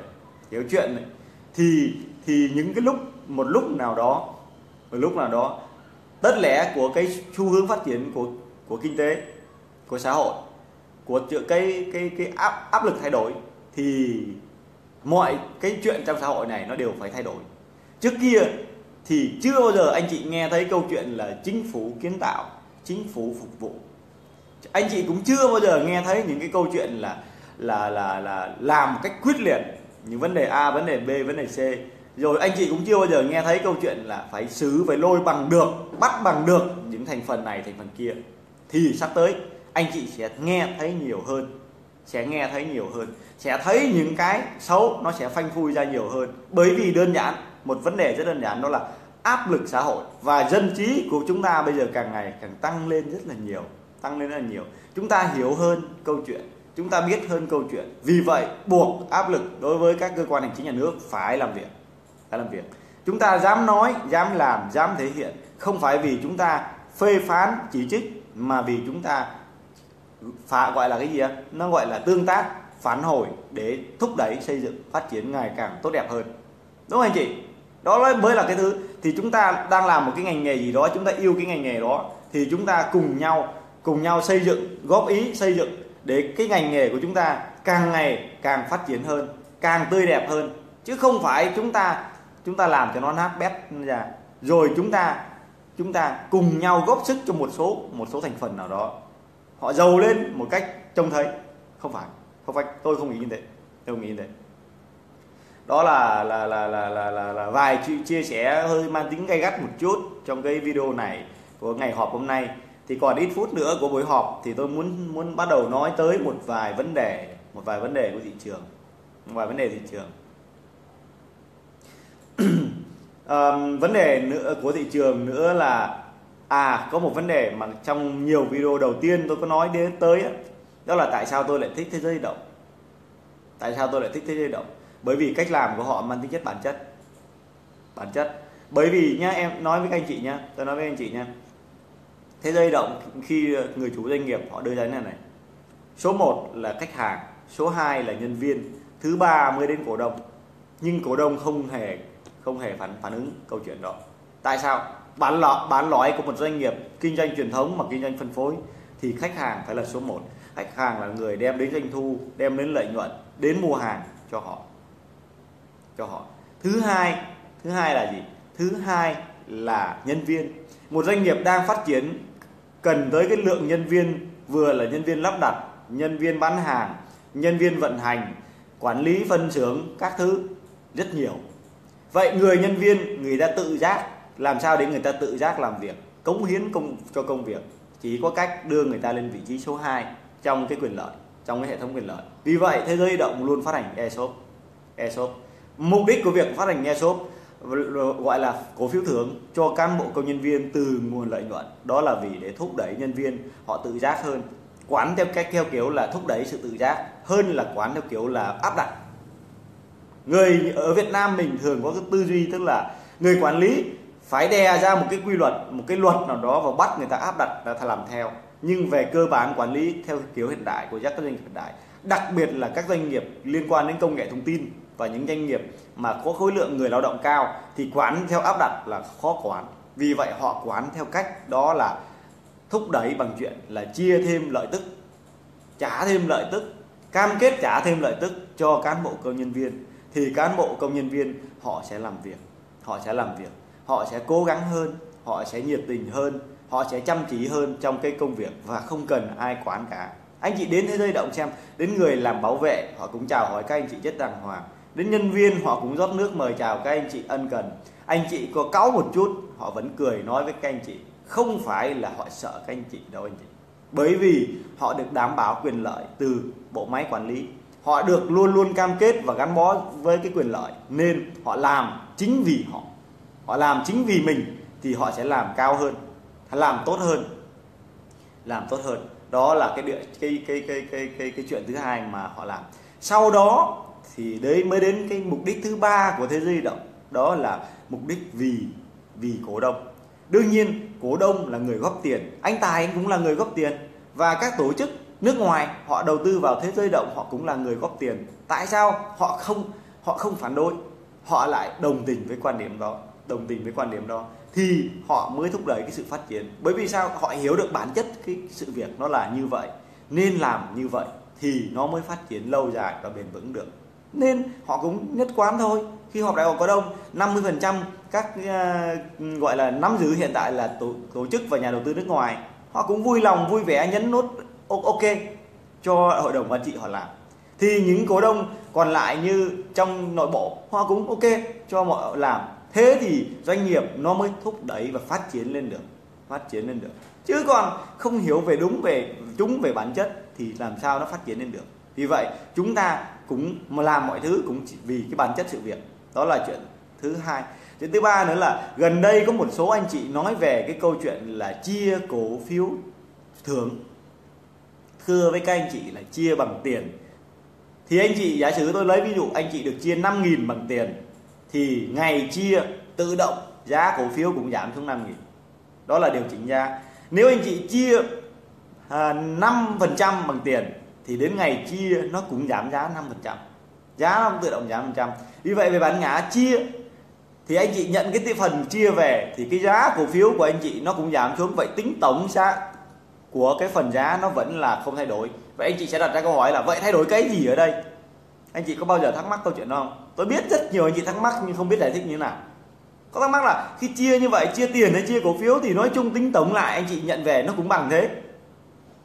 Speaker 1: hiểu chuyện này. Thì thì những cái lúc, một lúc nào đó một lúc nào đó, tất lẽ của cái xu hướng phát triển của của kinh tế, của xã hội, của cái cái cái áp áp lực thay đổi, thì mọi cái chuyện trong xã hội này nó đều phải thay đổi. Trước kia thì chưa bao giờ anh chị nghe thấy câu chuyện là chính phủ kiến tạo, chính phủ phục vụ. Anh chị cũng chưa bao giờ nghe thấy những cái câu chuyện là là là là làm một cách quyết liệt những vấn đề A, vấn đề B, vấn đề C rồi anh chị cũng chưa bao giờ nghe thấy câu chuyện là phải xứ, phải lôi bằng được, bắt bằng được những thành phần này, thành phần kia. Thì sắp tới, anh chị sẽ nghe thấy nhiều hơn, sẽ nghe thấy nhiều hơn, sẽ thấy những cái xấu nó sẽ phanh phui ra nhiều hơn. Bởi vì đơn giản, một vấn đề rất đơn giản, đó là áp lực xã hội và dân trí của chúng ta bây giờ càng ngày càng tăng lên rất là nhiều, tăng lên rất là nhiều. Chúng ta hiểu hơn câu chuyện, chúng ta biết hơn câu chuyện. Vì vậy, buộc áp lực đối với các cơ quan hành chính nhà nước phải làm việc đã làm việc. Chúng ta dám nói, dám làm, dám thể hiện. Không phải vì chúng ta phê phán, chỉ trích, mà vì chúng ta phá, gọi là cái gì nó gọi là tương tác, phản hồi để thúc đẩy xây dựng, phát triển ngày càng tốt đẹp hơn. Đúng không anh chị? Đó mới là cái thứ. Thì chúng ta đang làm một cái ngành nghề gì đó, chúng ta yêu cái ngành nghề đó, thì chúng ta cùng nhau cùng nhau xây dựng, góp ý xây dựng để cái ngành nghề của chúng ta càng ngày càng phát triển hơn, càng tươi đẹp hơn. Chứ không phải chúng ta chúng ta làm cho nó nát bét ra rồi chúng ta chúng ta cùng nhau góp sức cho một số một số thành phần nào đó. Họ giàu lên một cách trông thấy. Không phải không phải tôi không nghĩ như thế. Tôi không nghĩ như thế. Đó là là là là là là, là vài chia sẻ hơi mang tính gay gắt một chút trong cái video này của ngày họp hôm nay. Thì còn ít phút nữa của buổi họp thì tôi muốn muốn bắt đầu nói tới một vài vấn đề một vài vấn đề của thị trường. Một vài vấn đề thị trường um, vấn đề nữa ờ, của thị trường nữa là à có một vấn đề mà trong nhiều video đầu tiên tôi có nói đến tới đó, đó là tại sao tôi lại thích thế giới động? Tại sao tôi lại thích thế giới động? Bởi vì cách làm của họ mang tính chất bản chất. Bản chất. Bởi vì nhá em nói với các anh chị nhá tôi nói với anh chị nhá. Thế giới động khi người chủ doanh nghiệp họ đưa ra như này số 1 là khách hàng số 2 là nhân viên thứ ba mới đến cổ đông. Nhưng cổ đông không hề không hề phản phản ứng câu chuyện đó. Tại sao? Bán lọ, bán lõi của một doanh nghiệp kinh doanh truyền thống mà kinh doanh phân phối thì khách hàng phải là số 1 khách hàng là người đem đến doanh thu, đem đến lợi nhuận, đến mua hàng cho họ. Cho họ. Thứ hai thứ hai là gì? Thứ hai là nhân viên. Một doanh nghiệp đang phát triển cần tới cái lượng nhân viên, vừa là nhân viên lắp đặt, nhân viên bán hàng, nhân viên vận hành, quản lý phân xưởng, các thứ rất nhiều vậy người nhân viên, người ta tự giác, làm sao để người ta tự giác làm việc, cống hiến công, cho công việc? Chỉ có cách đưa người ta lên vị trí số 2 trong cái quyền lợi, trong cái hệ thống quyền lợi. Vì vậy, thế giới động luôn phát hành ESOP ESOP mục đích của việc phát hành ESOP gọi là cổ phiếu thưởng cho cán bộ công nhân viên từ nguồn lợi nhuận. Đó là vì để thúc đẩy nhân viên họ tự giác hơn. Quán theo cách theo kiểu là thúc đẩy sự tự giác hơn là quán theo kiểu là áp đặt người ở Việt Nam mình thường có cái tư duy tức là người quản lý phải đè ra một cái quy luật, một cái luật nào đó và bắt người ta áp đặt là làm theo. Nhưng về cơ bản quản lý theo kiểu hiện đại của các doanh nghiệp hiện đại, đặc biệt là các doanh nghiệp liên quan đến công nghệ thông tin và những doanh nghiệp mà có khối lượng người lao động cao thì quản theo áp đặt là khó quản. Vì vậy họ quản theo cách đó là thúc đẩy bằng chuyện là chia thêm lợi tức, trả thêm lợi tức, cam kết trả thêm lợi tức cho cán bộ công nhân viên thì cán bộ công nhân viên họ sẽ làm việc, họ sẽ làm việc, họ sẽ cố gắng hơn, họ sẽ nhiệt tình hơn, họ sẽ chăm chỉ hơn trong cái công việc và không cần ai quán cả. Anh chị đến thế giới động xem, đến người làm bảo vệ, họ cũng chào hỏi các anh chị rất đàng hoàng. Đến nhân viên, họ cũng rót nước mời chào các anh chị ân cần. Anh chị có cáu một chút, họ vẫn cười nói với các anh chị. Không phải là họ sợ các anh chị đâu anh chị. Bởi vì họ được đảm bảo quyền lợi từ bộ máy quản lý họ được luôn luôn cam kết và gắn bó với cái quyền lợi. Nên họ làm chính vì họ. Họ làm chính vì mình thì họ sẽ làm cao hơn, làm tốt hơn. Làm tốt hơn. Đó là cái địa, cái cái cái cái cái cái chuyện thứ hai mà họ làm. Sau đó thì đấy mới đến cái mục đích thứ ba của thế giới động. Đó là mục đích vì vì cổ đông. Đương nhiên, cổ đông là người góp tiền. Anh tài anh cũng là người góp tiền. Và các tổ chức nước ngoài họ đầu tư vào thế giới động họ cũng là người góp tiền. Tại sao họ không họ không phản đối? Họ lại đồng tình với quan điểm đó đồng tình với quan điểm đó. Thì họ mới thúc đẩy cái sự phát triển. Bởi vì sao? Họ hiểu được bản chất cái sự việc nó là như vậy. Nên làm như vậy thì nó mới phát triển lâu dài và bền vững được. Nên họ cũng nhất quán thôi. Khi họp đại hội có đông 50% các uh, gọi là nắm giữ hiện tại là tổ, tổ chức và nhà đầu tư nước ngoài họ cũng vui lòng vui vẻ nhấn nút ok, cho hội đồng quản trị họ làm. Thì những cổ đông còn lại như trong nội bộ, họ cũng ok cho mọi làm. Thế thì doanh nghiệp nó mới thúc đẩy và phát triển lên được, phát triển lên được. Chứ còn không hiểu về đúng về, chúng về bản chất thì làm sao nó phát triển lên được. Vì vậy, chúng ta cũng làm mọi thứ cũng chỉ vì cái bản chất sự việc. Đó là chuyện thứ hai. Chuyện thứ ba nữa là gần đây có một số anh chị nói về cái câu chuyện là chia cổ phiếu thưởng thưa với các anh chị là chia bằng tiền. Thì anh chị giả sử tôi lấy ví dụ anh chị được chia 5.000 bằng tiền thì ngày chia tự động giá cổ phiếu cũng giảm xuống 5.000 đó là điều chỉnh giá. Nếu anh chị chia à, 5% bằng tiền thì đến ngày chia nó cũng giảm giá 5% giá nó cũng tự động giảm phần trăm. Vì vậy về bán ngã chia thì anh chị nhận cái phần chia về thì cái giá cổ phiếu của anh chị nó cũng giảm xuống. Vậy tính tổng giá của cái phần giá nó vẫn là không thay đổi. Vậy anh chị sẽ đặt ra câu hỏi là vậy thay đổi cái gì ở đây? Anh chị có bao giờ thắc mắc câu chuyện đó không? Tôi biết rất nhiều anh chị thắc mắc nhưng không biết giải thích như thế nào. Có thắc mắc là khi chia như vậy chia tiền hay chia cổ phiếu thì nói chung tính tổng lại anh chị nhận về nó cũng bằng thế.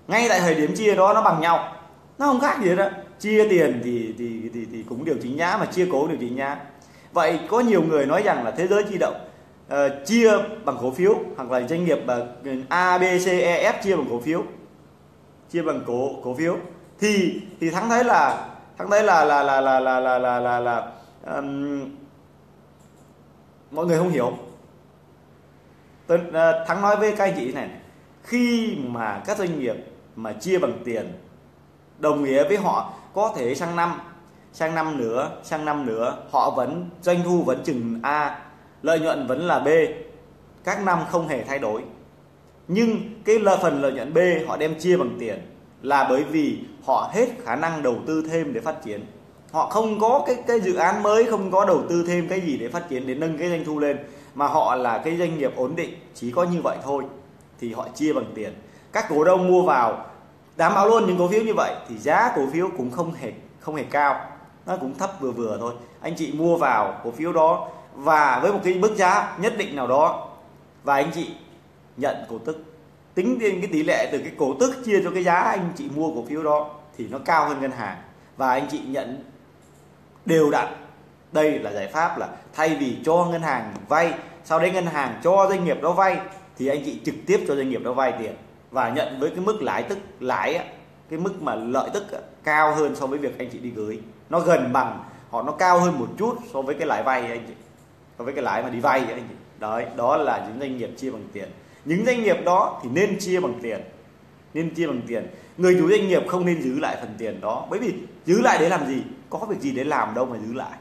Speaker 1: Ngay tại thời điểm chia đó nó bằng nhau. Nó không khác gì đó chia tiền thì thì thì, thì cũng điều chỉnh giá mà chia cổ điều chỉnh giá. Vậy có nhiều người nói rằng là thế giới di động uh, chia bằng cổ phiếu hoặc là doanh nghiệp uh, A B C E F chia bằng cổ phiếu. Chia bằng cổ cổ phiếu. Thì thì thắng thấy là thắng thấy là là là là là là là là, là um, mọi người không hiểu. Tôi uh, thắng nói với các anh chị này. Khi mà các doanh nghiệp mà chia bằng tiền đồng nghĩa với họ có thể sang năm sang năm nữa sang năm nữa họ vẫn doanh thu vẫn chừng A lợi nhuận vẫn là B. Các năm không hề thay đổi. Nhưng cái lợi phần lợi nhuận B họ đem chia bằng tiền là bởi vì họ hết khả năng đầu tư thêm để phát triển. Họ không có cái cái dự án mới, không có đầu tư thêm cái gì để phát triển, để nâng cái doanh thu lên, mà họ là cái doanh nghiệp ổn định, chỉ có như vậy thôi, thì họ chia bằng tiền. Các cổ đông mua vào đảm bảo luôn những cổ phiếu như vậy, thì giá cổ phiếu cũng không hề không hề cao. Nó cũng thấp vừa vừa thôi. Anh chị mua vào cổ phiếu đó và với một cái mức giá nhất định nào đó, và anh chị nhận cổ tức. Tính đến cái tỷ lệ từ cái cổ tức chia cho cái giá anh chị mua cổ phiếu đó, thì nó cao hơn ngân hàng. Và anh chị nhận, đều đặn. Đây là giải pháp là thay vì cho ngân hàng vay, sau đấy ngân hàng cho doanh nghiệp đó vay, thì anh chị trực tiếp cho doanh nghiệp đó vay tiền. Và nhận với cái mức lãi tức, lãi cái mức mà lợi tức cao hơn so với việc anh chị đi gửi. Nó gần bằng họ nó cao hơn một chút so với cái lãi vay anh chị so với cái lãi mà đi vay anh chị. Đấy đó là những doanh nghiệp chia bằng tiền. Những doanh nghiệp đó thì nên chia bằng tiền. Nên chia bằng tiền. Người chủ doanh nghiệp không nên giữ lại phần tiền đó. Bởi vì giữ lại để làm gì? Có việc gì để làm đâu mà giữ lại.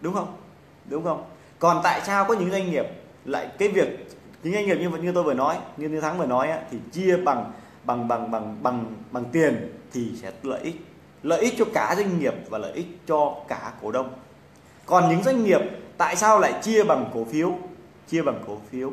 Speaker 1: Đúng không? Đúng không? Còn tại sao có những doanh nghiệp lại cái việc những doanh nghiệp như như tôi vừa nói như như thắng vừa nói á, thì chia bằng bằng bằng bằng bằng bằng tiền thì sẽ lợi ích. Lợi ích cho cả doanh nghiệp và lợi ích cho cả cổ đông. Còn những doanh nghiệp tại sao lại chia bằng cổ phiếu? Chia bằng cổ phiếu.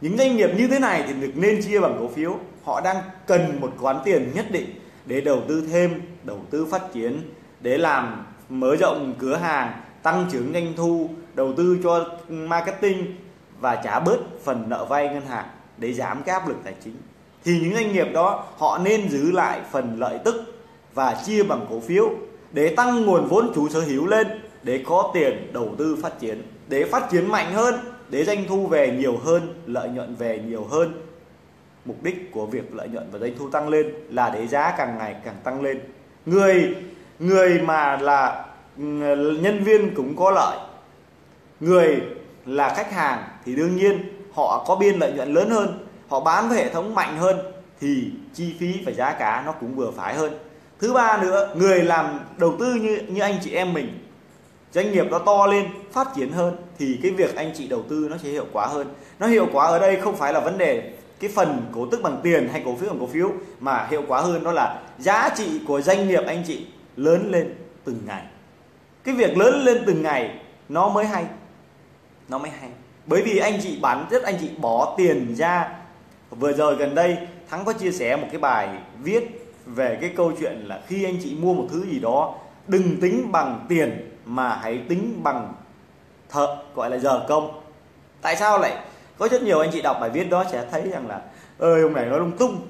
Speaker 1: Những doanh nghiệp như thế này thì được nên chia bằng cổ phiếu. Họ đang cần một khoản tiền nhất định để đầu tư thêm, đầu tư phát triển, để làm mở rộng cửa hàng, tăng trưởng doanh thu, đầu tư cho marketing và trả bớt phần nợ vay ngân hàng để giảm cái áp lực tài chính. Thì những doanh nghiệp đó, họ nên giữ lại phần lợi tức và chia bằng cổ phiếu để tăng nguồn vốn chủ sở hữu lên để có tiền, đầu tư phát triển. Để phát triển mạnh hơn để doanh thu về nhiều hơn, lợi nhuận về nhiều hơn. Mục đích của việc lợi nhuận và doanh thu tăng lên là để giá càng ngày càng tăng lên. Người người mà là ừ, nhân viên cũng có lợi. Người là khách hàng thì đương nhiên họ có biên lợi nhuận lớn hơn, họ bán với hệ thống mạnh hơn thì chi phí và giá cả nó cũng vừa phải hơn. Thứ ba nữa, người làm đầu tư như như anh chị em mình doanh nghiệp nó to lên, phát triển hơn thì cái việc anh chị đầu tư nó sẽ hiệu quả hơn. Nó hiệu quả ở đây không phải là vấn đề cái phần cổ tức bằng tiền hay cổ phiếu bằng cổ phiếu, mà hiệu quả hơn đó là giá trị của doanh nghiệp anh chị lớn lên từng ngày. Cái việc lớn lên từng ngày nó mới hay, nó mới hay. Bởi vì anh chị bản chất anh chị bỏ tiền ra. Vừa rồi gần đây, thắng có chia sẻ một cái bài viết về cái câu chuyện là khi anh chị mua một thứ gì đó, đừng tính bằng tiền mà hãy tính bằng thợ gọi là giờ công. Tại sao lại có rất nhiều anh chị đọc bài viết đó sẽ thấy rằng là ơi ông này nói lung tung.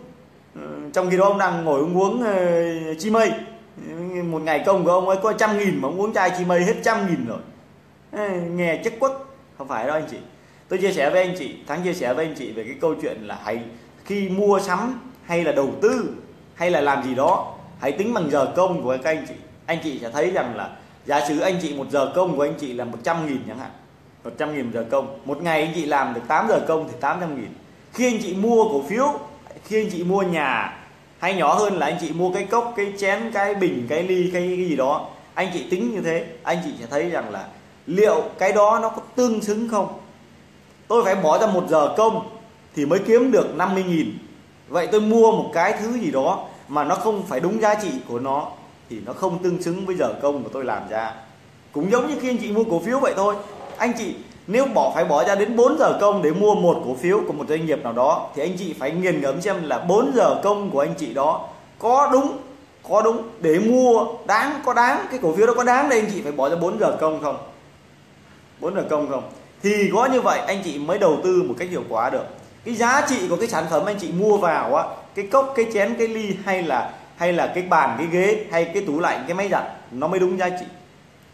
Speaker 1: Ừ, trong khi đó ông đang ngồi uống uống uh, chi mây. Một ngày công của ông ấy có trăm nghìn mà ông uống chai chi mây hết trăm nghìn rồi. Nghe chất quất không phải đâu anh chị. Tôi chia sẻ với anh chị thắng chia sẻ với anh chị về cái câu chuyện là hãy khi mua sắm hay là đầu tư hay là làm gì đó hãy tính bằng giờ công của các anh chị. Anh chị sẽ thấy rằng là giả sử anh chị một giờ công của anh chị là 100 nghìn chẳng hạn. 100 nghìn giờ công. Một ngày anh chị làm được 8 giờ công thì 800 nghìn. Khi anh chị mua cổ phiếu khi anh chị mua nhà hay nhỏ hơn là anh chị mua cái cốc cái chén cái bình cái ly cái, cái gì đó anh chị tính như thế anh chị sẽ thấy rằng là liệu cái đó nó có tương xứng không? Tôi phải bỏ ra một giờ công thì mới kiếm được 50 nghìn. Vậy tôi mua một cái thứ gì đó mà nó không phải đúng giá trị của nó thì nó không tương xứng với giờ công mà tôi làm ra. Cũng giống như khi anh chị mua cổ phiếu vậy thôi. Anh chị nếu bỏ, phải bỏ ra đến 4 giờ công để mua một cổ phiếu của một doanh nghiệp nào đó, thì anh chị phải nghiền ngẫm xem là 4 giờ công của anh chị đó có đúng có đúng để mua đáng, có đáng, cái cổ phiếu đó có đáng để anh chị phải bỏ ra 4 giờ công không? 4 giờ công không? Thì có như vậy, anh chị mới đầu tư một cách hiệu quả được. Cái giá trị của cái sản phẩm anh chị mua vào á, cái cốc, cái chén, cái ly hay là hay là cái bàn, cái ghế hay cái tủ lạnh, cái máy giặt, nó mới đúng giá trị.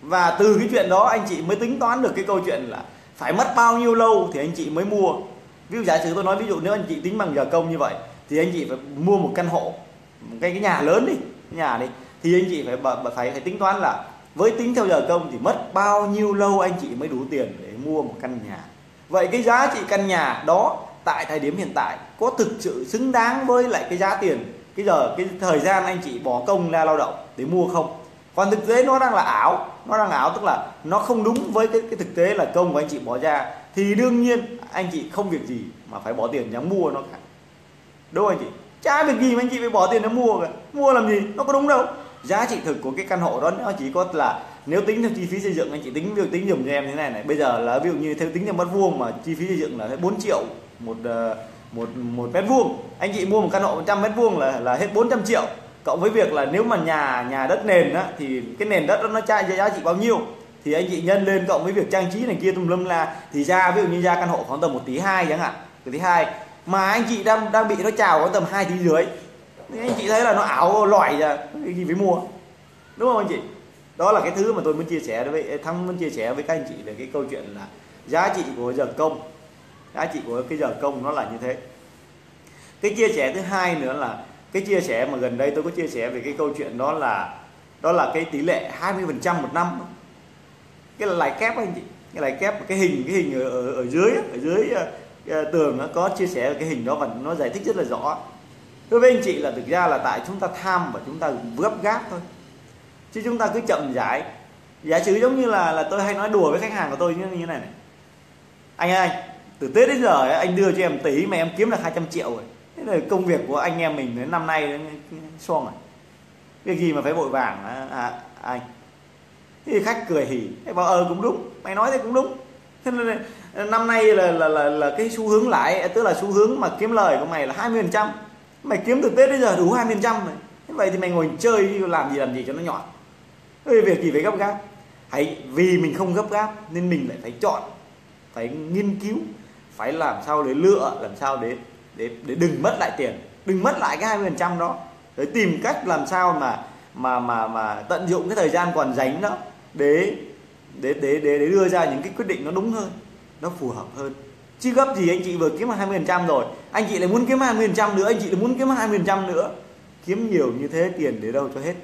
Speaker 1: Và từ cái chuyện đó anh chị mới tính toán được cái câu chuyện là phải mất bao nhiêu lâu thì anh chị mới mua. Ví dụ giả sử tôi nói ví dụ nếu anh chị tính bằng giờ công như vậy, thì anh chị phải mua một căn hộ, một cái cái nhà lớn đi, cái nhà đi, thì anh chị phải phải phải tính toán là với tính theo giờ công thì mất bao nhiêu lâu anh chị mới đủ tiền để mua một căn nhà. Vậy cái giá trị căn nhà đó tại thời điểm hiện tại có thực sự xứng đáng với lại cái giá tiền cái giờ cái thời gian anh chị bỏ công ra lao động để mua không? Còn thực tế nó đang là ảo nó đang ảo tức là nó không đúng với cái, cái thực tế là công của anh chị bỏ ra. Thì đương nhiên anh chị không việc gì mà phải bỏ tiền nhắm mua nó cả. Đúng không anh chị? Chả việc gì mà anh chị phải bỏ tiền để mua cả. Mua làm gì? Nó có đúng đâu. Giá trị thực của cái căn hộ đó nó chỉ có là nếu tính theo chi phí xây dựng anh chị tính việc tính dùm cho em thế này này. Bây giờ là ví dụ như theo tính theo mét vuông mà chi phí xây dựng là 4 triệu một ờ, một một mét vuông. Anh chị mua một căn hộ 100 mét vuông là là hết 400 triệu. Cộng với việc là nếu mà nhà nhà đất nền á, thì cái nền đất đó nó trai giá trị bao nhiêu? Thì anh chị nhân lên cộng với việc trang trí này kia tùm lum la thì ra ví dụ như ra căn hộ khoảng tầm một tỷ hai chẳng hạn, một tỷ hai. Mà anh chị đang đang bị nó chào có tầm hai tỷ rưỡi. Thì anh chị thấy là nó ảo loại ra, cái gì phải mua? Đúng không anh chị? Đó là cái thứ mà tôi muốn chia sẻ với thăng muốn chia sẻ với các anh chị về cái câu chuyện là giá trị của giờ công giá trị của cái giờ công nó là như thế. Cái chia sẻ thứ hai nữa là cái chia sẻ mà gần đây tôi có chia sẻ về cái câu chuyện đó là đó là cái tỷ lệ 20% một năm. Cái là lãi kép anh chị. Cái lãi kép cái hình cái hình ở, ở, ở dưới ở dưới uh, tường nó có chia sẻ cái hình đó và nó giải thích rất là rõ. Đối với anh chị là thực ra là tại chúng ta tham và chúng ta gấp gáp thôi. Chứ chúng ta cứ chậm rãi. Giả sử giống như là là tôi hay nói đùa với khách hàng của tôi như, như này này. Anh ơi từ tết đến giờ ấy, anh đưa cho em tí mà em kiếm được 200 triệu rồi. Thế là công việc của anh em mình đến năm nay xong rồi. Việc gì mà phải vội vàng à, à, anh. Thì khách cười hỉ bảo ờ cũng đúng. Mày nói thế cũng đúng. Thế nên ờ, năm nay là là là, là cái xu hướng lại tức là xu hướng mà kiếm lời của mày là 20 phần trăm. Mày kiếm từ tết đến giờ đủ 20 phần trăm rồi. Thế vậy thì mày ngồi chơi làm gì làm gì cho nó nhọn. Thế việc gì phải gấp gáp? Hãy vì mình không gấp gáp nên mình lại phải chọn phải nghiên cứu phải làm sao để lựa làm sao để để để đừng mất lại tiền đừng mất lại cái 20 phần trăm đó. Để tìm cách làm sao mà mà mà mà tận dụng cái thời gian còn dành đó để để để để, để đưa ra những cái quyết định nó đúng hơn nó phù hợp hơn. Chứ gấp gì anh chị vừa kiếm 20 phần trăm rồi anh chị lại muốn kiếm 20 phần trăm nữa anh chị lại muốn kiếm 20 phần trăm nữa. Kiếm nhiều như thế tiền để đâu cho hết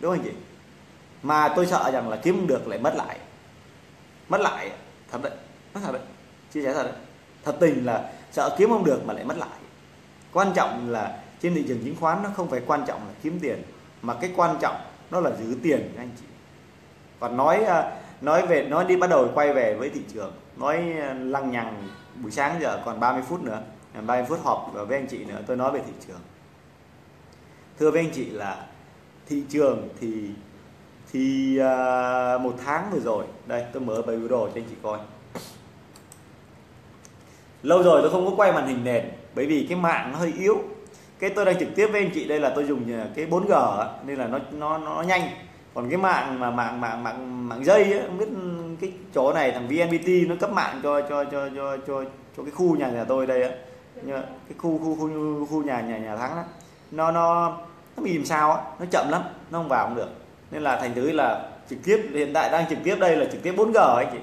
Speaker 1: đúng không anh chị? Mà tôi sợ rằng là kiếm được lại mất lại mất lại thật đấy mất thật đấy chia sẻ thật đấy thật tình là sợ kiếm không được mà lại mất lại quan trọng là trên thị trường chứng khoán nó không phải quan trọng là kiếm tiền mà cái quan trọng nó là giữ tiền các anh chị. Còn nói à, nói về nói đi bắt đầu quay về với thị trường nói à, lăng nhằng buổi sáng giờ còn 30 phút nữa à, 30 phút họp với anh chị nữa tôi nói về thị trường. Thưa với anh chị là thị trường thì thì uh, một tháng vừa rồi đây tôi mở bài biểu đồ cho anh chị coi lâu rồi tôi không có quay màn hình nền bởi vì cái mạng nó hơi yếu. Cái tôi đang trực tiếp với anh chị đây là tôi dùng à, cái 4G nên là nó nó nó nhanh. Còn cái mạng mà mạng mạng mạng mạng dây ấy, không biết cái chỗ này thằng VNPT nó cấp mạng cho cho cho cho cho cho cái khu nhà nhà tôi đây á. Cái khu khu khu khu nhà nhà nhà thắng đó nó nó nó bị làm sao á nó chậm lắm nó không vào không được. Nên là thành thứ là trực tiếp hiện tại đang trực tiếp đây là trực tiếp 4G anh chị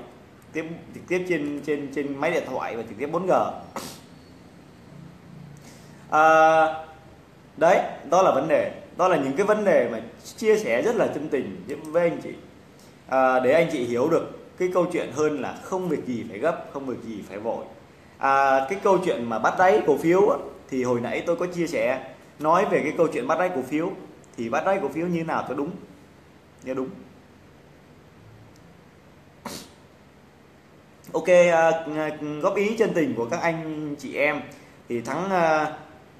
Speaker 1: tiếp trực tiếp trên trên trên máy điện thoại và trực tiếp 4G à, đấy đó là vấn đề. Đó là những cái vấn đề mà chia sẻ rất là chân tình với anh chị. À, để anh chị hiểu được cái câu chuyện hơn là không việc gì phải gấp không việc gì phải vội. À, cái câu chuyện mà bắt đáy cổ phiếu á, thì hồi nãy tôi có chia sẻ nói về cái câu chuyện bắt đáy cổ phiếu thì bắt đáy cổ phiếu như nào cho đúng? Như đúng. Ok à, à, góp ý chân tình của các anh chị em. Thì thắng à,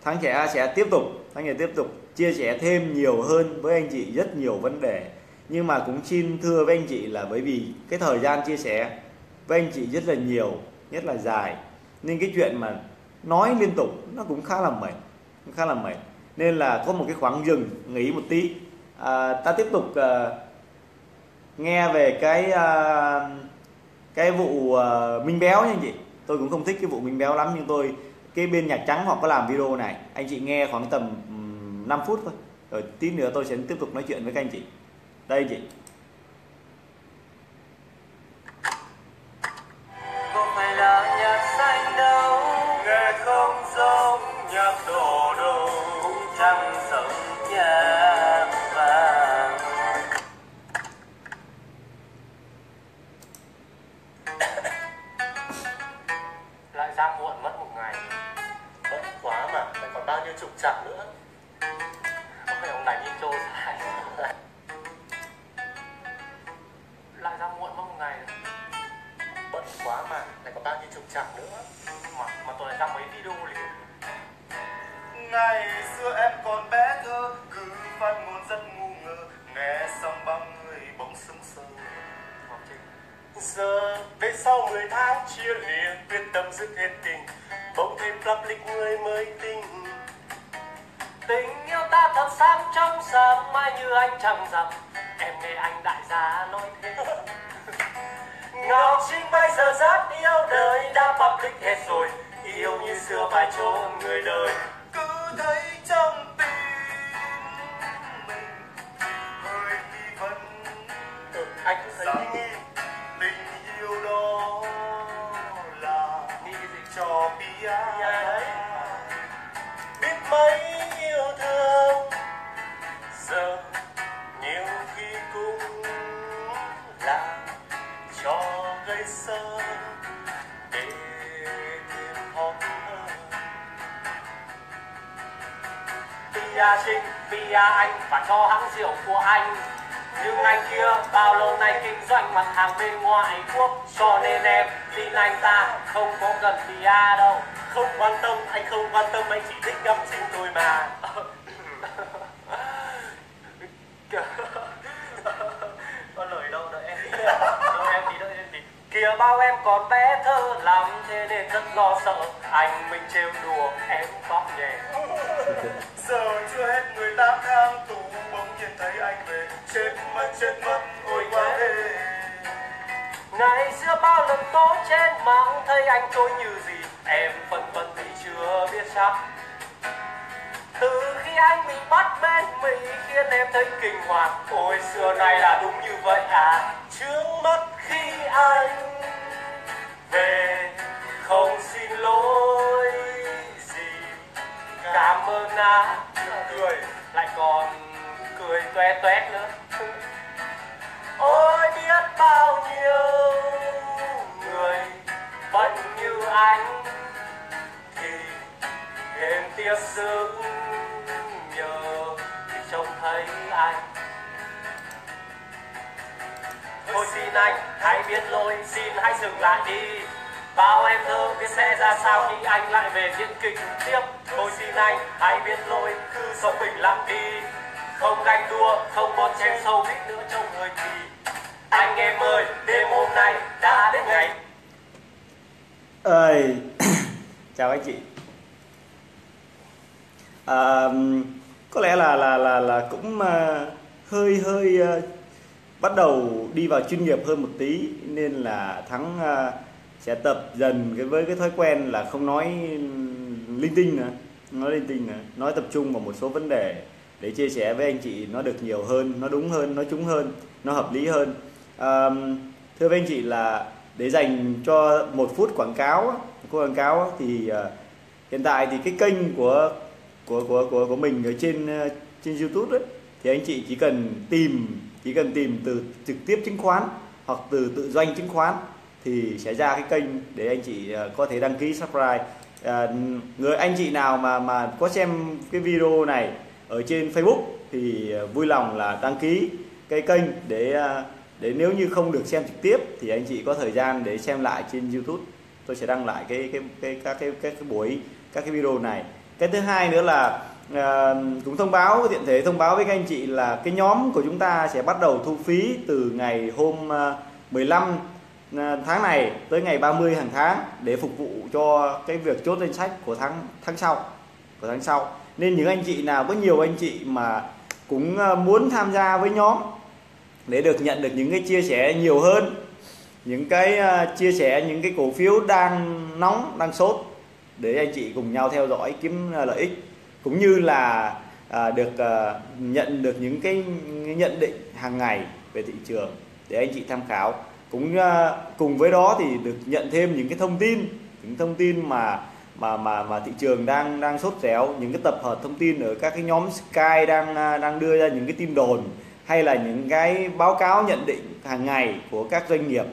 Speaker 1: thắng sẽ sẽ tiếp tục thắng sẽ tiếp tục chia sẻ thêm nhiều hơn với anh chị rất nhiều vấn đề. Nhưng mà cũng xin thưa với anh chị là bởi vì cái thời gian chia sẻ với anh chị rất là nhiều nhất là dài. Nên cái chuyện mà nói liên tục nó cũng khá là mệt khá là mệt. Nên là có một cái khoảng dừng nghỉ một tí. À, ta tiếp tục à, nghe về cái à, cái vụ uh, minh béo nha anh chị. Tôi cũng không thích cái vụ minh béo lắm nhưng tôi cái bên nhạc trắng họ có làm video này. Anh chị nghe khoảng tầm um, 5 phút thôi. Rồi tí nữa tôi sẽ tiếp tục nói chuyện với các anh chị. Đây anh chị.
Speaker 3: Ngày
Speaker 4: bận quá mà lại còn bao nhiêu chục chặng nữa.
Speaker 3: Có phải ông này đi trôi dài. Lại ra muộn mất một ngày.
Speaker 4: Bận quá mà lại còn bao nhiêu chục chặng nữa.
Speaker 3: Mà mà tôi lại ra mấy video liền.
Speaker 4: Ngày xưa em còn bé thơ cứ phát ngôn rất ngu ngơ. Nghe xong bao người bỗng sững sờ. Giờ về sau mười tháng chia lìa quyết tâm dứt hết tình bỗng thêm public người mới tình
Speaker 3: Tình yêu ta thật sáng trong sáng mai như anh chẳng rằng Em nghe anh đại gia nói thế. Ngọc Trinh bây giờ rất yêu đời đã public hết rồi. Yêu như xưa phải chốn người đời.
Speaker 4: Cứ thấy trong tim mình hơi nghi vấn.
Speaker 3: Ừ, Anh thấy Trinh, Bia anh và cho hãng rượu của anh. Nhưng anh kia bao lâu nay kinh doanh mặt hàng bên ngoại quốc Cho nên em tin anh ta không có cần Bia đâu.
Speaker 4: Không quan tâm anh không quan tâm anh chỉ thích ngắm trinh thôi mà.
Speaker 3: Có lời đâu đợi em tí đợi em tí đợi em tí kìa bao em còn bé thơ lắm thế nên rất lo sợ. Anh mình trêu đùa em khóc nhẹ
Speaker 4: giờ chưa hết 18 tháng tù bỗng nhiên thấy anh về. Chết mất chết mất ôi quá ghê.
Speaker 3: Ngày xưa bao lần tố trên mạng thấy anh trôi như gì? Em phân vân vì chưa biết chắc từ khi anh bị bắt bên mỹ khiến em thấy kinh hoàng. Ôi xưa này là đúng như vậy à trước mắt khi anh về không xin lỗi cảm ơn à cười, lại còn cười toe toét nữa. Ôi, biết bao nhiêu người vẫn như anh. Thì thêm tiếc sức nhờ thì trông thấy anh. Thôi xin anh hãy biết lỗi, xin hãy dừng lại đi bao em thơ biết sẽ ra sao khi anh lại về diễn kịch tiếp thôi xin anh hãy biết lỗi cứ sống bình lặng đi. Không ganh đua không bon chen sâu biết nữa trong người thì. Anh em ơi đêm hôm nay đã đến ngày.
Speaker 1: Ơi chào anh chị. À, có lẽ là là là là cũng uh, hơi hơi uh, bắt đầu đi vào chuyên nghiệp hơn một tí nên là thắng uh, sẽ tập dần cái với cái thói quen là không nói linh tinh nữa nói linh tinh nữa nói tập trung vào một số vấn đề để chia sẻ với anh chị nó được nhiều hơn nó đúng hơn nó trúng hơn nó hợp lý hơn. À, thưa với anh chị là để dành cho một phút quảng cáo á, quảng cáo thì uh, hiện tại thì cái kênh của của của của của mình ở trên uh, trên YouTube ấy, thì anh chị chỉ cần tìm chỉ cần tìm từ trực tiếp chứng khoán hoặc từ tự doanh chứng khoán thì sẽ ra cái kênh để anh chị ờ, có thể đăng ký subscribe. À, người anh chị nào mà mà có xem cái video này ở trên Facebook thì ờ, vui lòng là đăng ký cái kênh để để nếu như không được xem trực tiếp thì anh chị có thời gian để xem lại trên YouTube. Tôi sẽ đăng lại cái cái cái các cái các cái buổi các cái video này. Cái thứ hai nữa là à, cũng thông báo tiện thể thông báo với các anh chị là cái nhóm của chúng ta sẽ bắt đầu thu phí từ ngày hôm 15 Ờ, tháng này tới ngày 30 hàng tháng để phục vụ cho cái việc chốt danh sách của tháng tháng sau của tháng sau. Nên những anh chị nào có nhiều anh chị mà cũng ờ, muốn tham gia với nhóm để được nhận được những cái chia sẻ nhiều hơn những cái ờ, chia sẻ những cái cổ phiếu đang nóng đang sốt để anh chị cùng nhau theo dõi kiếm lợi ích cũng như là à, được à, nhận được những cái nhận định hàng ngày về thị trường để anh chị tham khảo cũng uh, cùng với đó thì được nhận thêm những cái thông tin những thông tin mà mà mà mà thị trường đang đang sốt réo những cái tập hợp thông tin ở các cái nhóm Sky đang uh, đang đưa ra những cái tin đồn hay là những cái báo cáo nhận định hàng ngày của các doanh nghiệp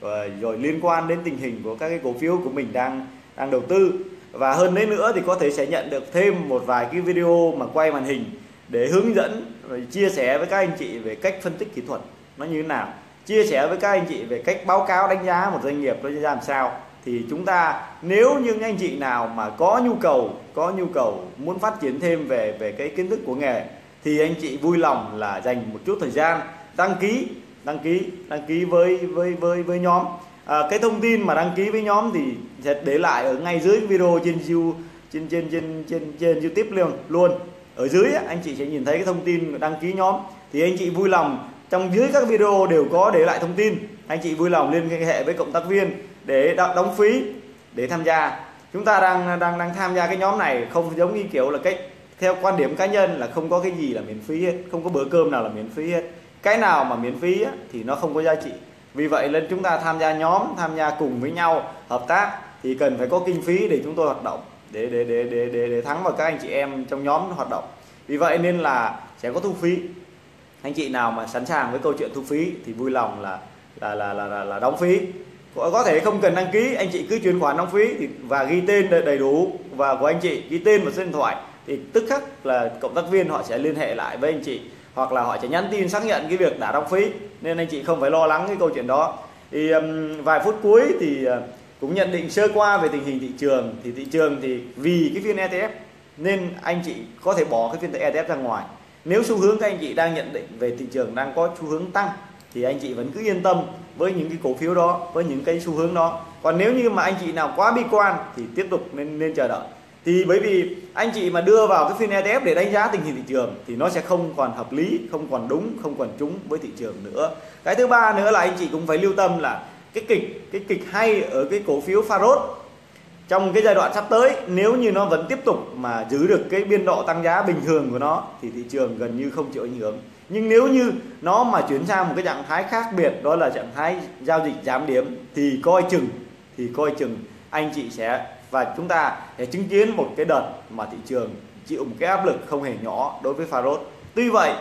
Speaker 1: rồi, rồi liên quan đến tình hình của các cái cổ phiếu của mình đang đang đầu tư. Và hơn đấy nữa thì có thể sẽ nhận được thêm một vài cái video mà quay màn hình để hướng dẫn rồi chia sẻ với các anh chị về cách phân tích kỹ thuật nó như thế nào chia sẻ với các anh chị về cách báo cáo đánh giá một doanh nghiệp nó ra làm sao. Thì chúng ta nếu như anh chị nào mà có nhu cầu có nhu cầu muốn phát triển thêm về về cái kiến thức của nghề thì anh chị vui lòng là dành một chút thời gian đăng ký đăng ký đăng ký với với với với nhóm. À, cái thông tin mà đăng ký với nhóm thì sẽ để lại ở ngay dưới video trên you trên trên trên trên trên youtube luôn luôn. Ở dưới anh chị sẽ nhìn thấy cái thông tin đăng ký nhóm. Thì anh chị vui lòng trong dưới các video đều có để lại thông tin. Anh chị vui lòng liên hệ với cộng tác viên để đóng phí để tham gia. Chúng ta đang đang đang tham gia cái nhóm này không giống như kiểu là cái theo quan điểm cá nhân là không có cái gì là miễn phí hết không có bữa cơm nào là miễn phí hết. Cái nào mà miễn phí á, thì nó không có giá trị. Vì vậy nên chúng ta tham gia nhóm tham gia cùng với nhau hợp tác thì cần phải có kinh phí để chúng tôi hoạt động để để để để để, để thắng vào các anh chị em trong nhóm hoạt động. Vì vậy nên là sẽ có thu phí anh chị nào mà sẵn sàng với câu chuyện thu phí thì vui lòng là là là là, là, là đóng phí. Có có thể không cần đăng ký anh chị cứ chuyển khoản đóng phí thì, và ghi tên đầy đủ và của anh chị ghi tên và số điện thoại thì tức khắc là cộng tác viên họ sẽ liên hệ lại với anh chị hoặc là họ sẽ nhắn tin xác nhận cái việc đã đóng phí. Nên anh chị không phải lo lắng cái câu chuyện đó. Thì um, vài phút cuối thì uh, cũng nhận định sơ qua về tình hình thị trường. Thì thị trường thì vì cái phiên ETF nên anh chị có thể bỏ cái phiên ETF ra ngoài nếu xu hướng các anh chị đang nhận định về thị trường đang có xu hướng tăng, thì anh chị vẫn cứ yên tâm với những cái cổ phiếu đó, với những cái xu hướng đó. Còn nếu như mà anh chị nào quá bi quan thì tiếp tục nên nên chờ đợi. Thì bởi vì anh chị mà đưa vào cái phiên ETF để đánh giá tình hình thị trường thì nó sẽ không còn hợp lý, không còn đúng, không còn trúng với thị trường nữa. Cái thứ ba nữa là anh chị cũng phải lưu tâm là cái kịch cái kịch hay ở cái cổ phiếu Farod trong cái giai đoạn sắp tới nếu như nó vẫn tiếp tục mà giữ được cái biên độ tăng giá bình thường của nó thì thị trường gần như không chịu ảnh hưởng nhưng nếu như nó mà chuyển sang một cái trạng thái khác biệt đó là trạng thái giao dịch giảm điểm thì coi chừng thì coi chừng anh chị sẽ và chúng ta sẽ chứng kiến một cái đợt mà thị trường chịu một cái áp lực không hề nhỏ đối với Farod. Tuy vậy,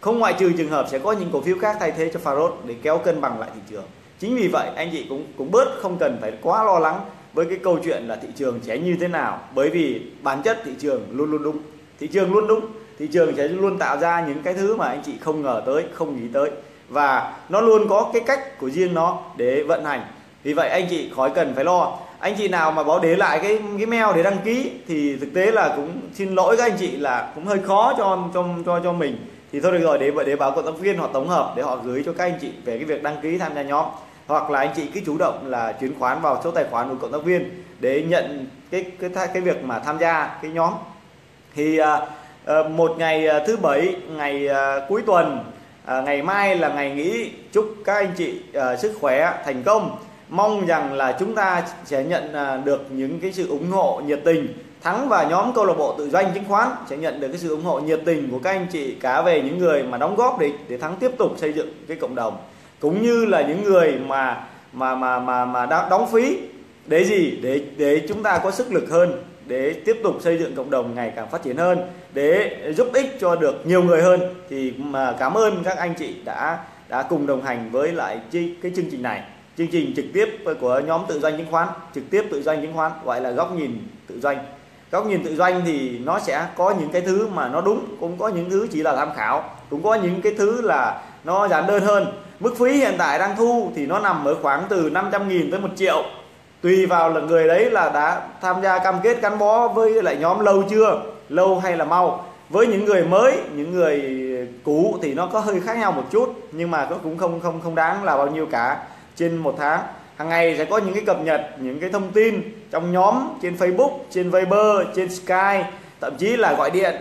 Speaker 1: không ngoại trừ trường hợp sẽ có những cổ phiếu khác thay thế cho Farod để kéo cân bằng lại thị trường. Chính vì vậy anh chị cũng cũng bớt không cần phải quá lo lắng với cái câu chuyện là thị trường sẽ như thế nào? Bởi vì bản chất thị trường luôn luôn đúng. Thị trường luôn đúng. Thị trường sẽ luôn tạo ra những cái thứ mà anh chị không ngờ tới, không nghĩ tới. Và nó luôn có cái cách của riêng nó để vận hành. Vì vậy anh chị khỏi cần phải lo. Anh chị nào mà báo để lại cái cái mail để đăng ký thì thực tế là cũng xin lỗi các anh chị là cũng hơi khó cho cho cho cho mình. Thì thôi được rồi, để để báo cộng tác viên họ tổng hợp, để họ gửi cho các anh chị về cái việc đăng ký tham gia nhóm hoặc là anh chị cứ chủ động là chuyển khoản vào số tài khoản của cộng tác viên để nhận cái cái cái việc mà tham gia cái nhóm. Thì uh, một ngày à, thứ bảy ngày uh, cuối tuần uh, ngày mai là ngày nghỉ chúc các anh chị uh, sức khỏe thành công. Mong rằng là chúng ta sẽ nhận được những cái sự ủng hộ nhiệt tình. Thắng và nhóm câu lạc bộ tự doanh chứng khoán sẽ nhận được cái sự ủng hộ nhiệt tình của các anh chị cả về những người mà đóng góp để để thắng tiếp tục xây dựng cái cộng đồng cũng như là những người mà mà mà mà mà đã đóng phí. Để gì? Để để chúng ta có sức lực hơn, để tiếp tục xây dựng cộng đồng ngày càng phát triển hơn, để giúp ích cho được nhiều người hơn. Thì mà cảm ơn các anh chị đã đã cùng đồng hành với lại cái chương trình này. Chương trình trực tiếp của nhóm tự doanh chứng khoán, trực tiếp tự doanh chứng khoán, gọi là góc nhìn tự doanh. Góc nhìn tự doanh thì nó sẽ có những cái thứ mà nó đúng, cũng có những thứ chỉ là tham khảo, cũng có những cái thứ là nó giản đơn hơn mức phí hiện tại đang thu thì nó nằm ở khoảng từ 500.000 tới 1 triệu. Tùy vào là người đấy là đã tham gia cam kết gắn bó với lại nhóm lâu chưa, lâu hay là mau. Với những người mới, những người cũ thì nó có hơi khác nhau một chút, nhưng mà nó cũng không không không đáng là bao nhiêu cả. Trên một tháng, hàng ngày sẽ có những cái cập nhật, những cái thông tin trong nhóm, trên Facebook, trên Viber, trên Skype thậm chí là gọi điện.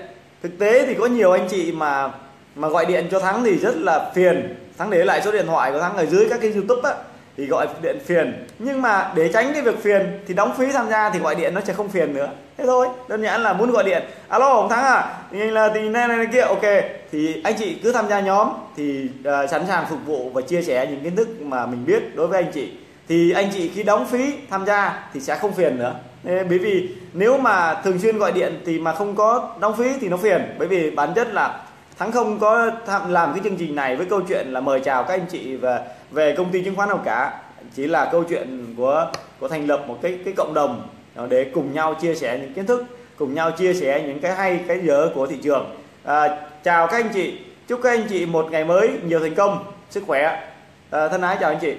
Speaker 1: Thực tế thì có nhiều anh chị mà mà gọi điện cho thắng thì rất là phiền thắng để lại số điện thoại của thắng ở dưới các cái youtube á thì gọi điện phiền. Nhưng mà để tránh cái việc phiền thì đóng phí tham gia thì gọi điện nó sẽ không phiền nữa. Thế thôi đơn giản là muốn gọi điện. Alo ông thắng à thì là thì này, này này kia ok. Thì anh chị cứ tham gia nhóm thì uh, sẵn sàng phục vụ và chia sẻ những kiến thức mà mình biết đối với anh chị. Thì anh chị khi đóng phí tham gia thì sẽ không phiền nữa. Nên bởi vì nếu mà thường xuyên gọi điện thì mà không có đóng phí thì nó phiền. Bởi vì bản chất là thắng không có làm cái chương trình này với câu chuyện là mời chào các anh chị về về công ty chứng khoán nào cả. Chỉ là câu chuyện của của thành lập một cái cái cộng đồng ờ, để cùng nhau chia sẻ những kiến thức cùng nhau chia sẻ những cái hay cái dở của thị trường. À, chào các anh chị chúc các anh chị một ngày mới nhiều thành công sức khỏe. À, thân ái chào anh chị.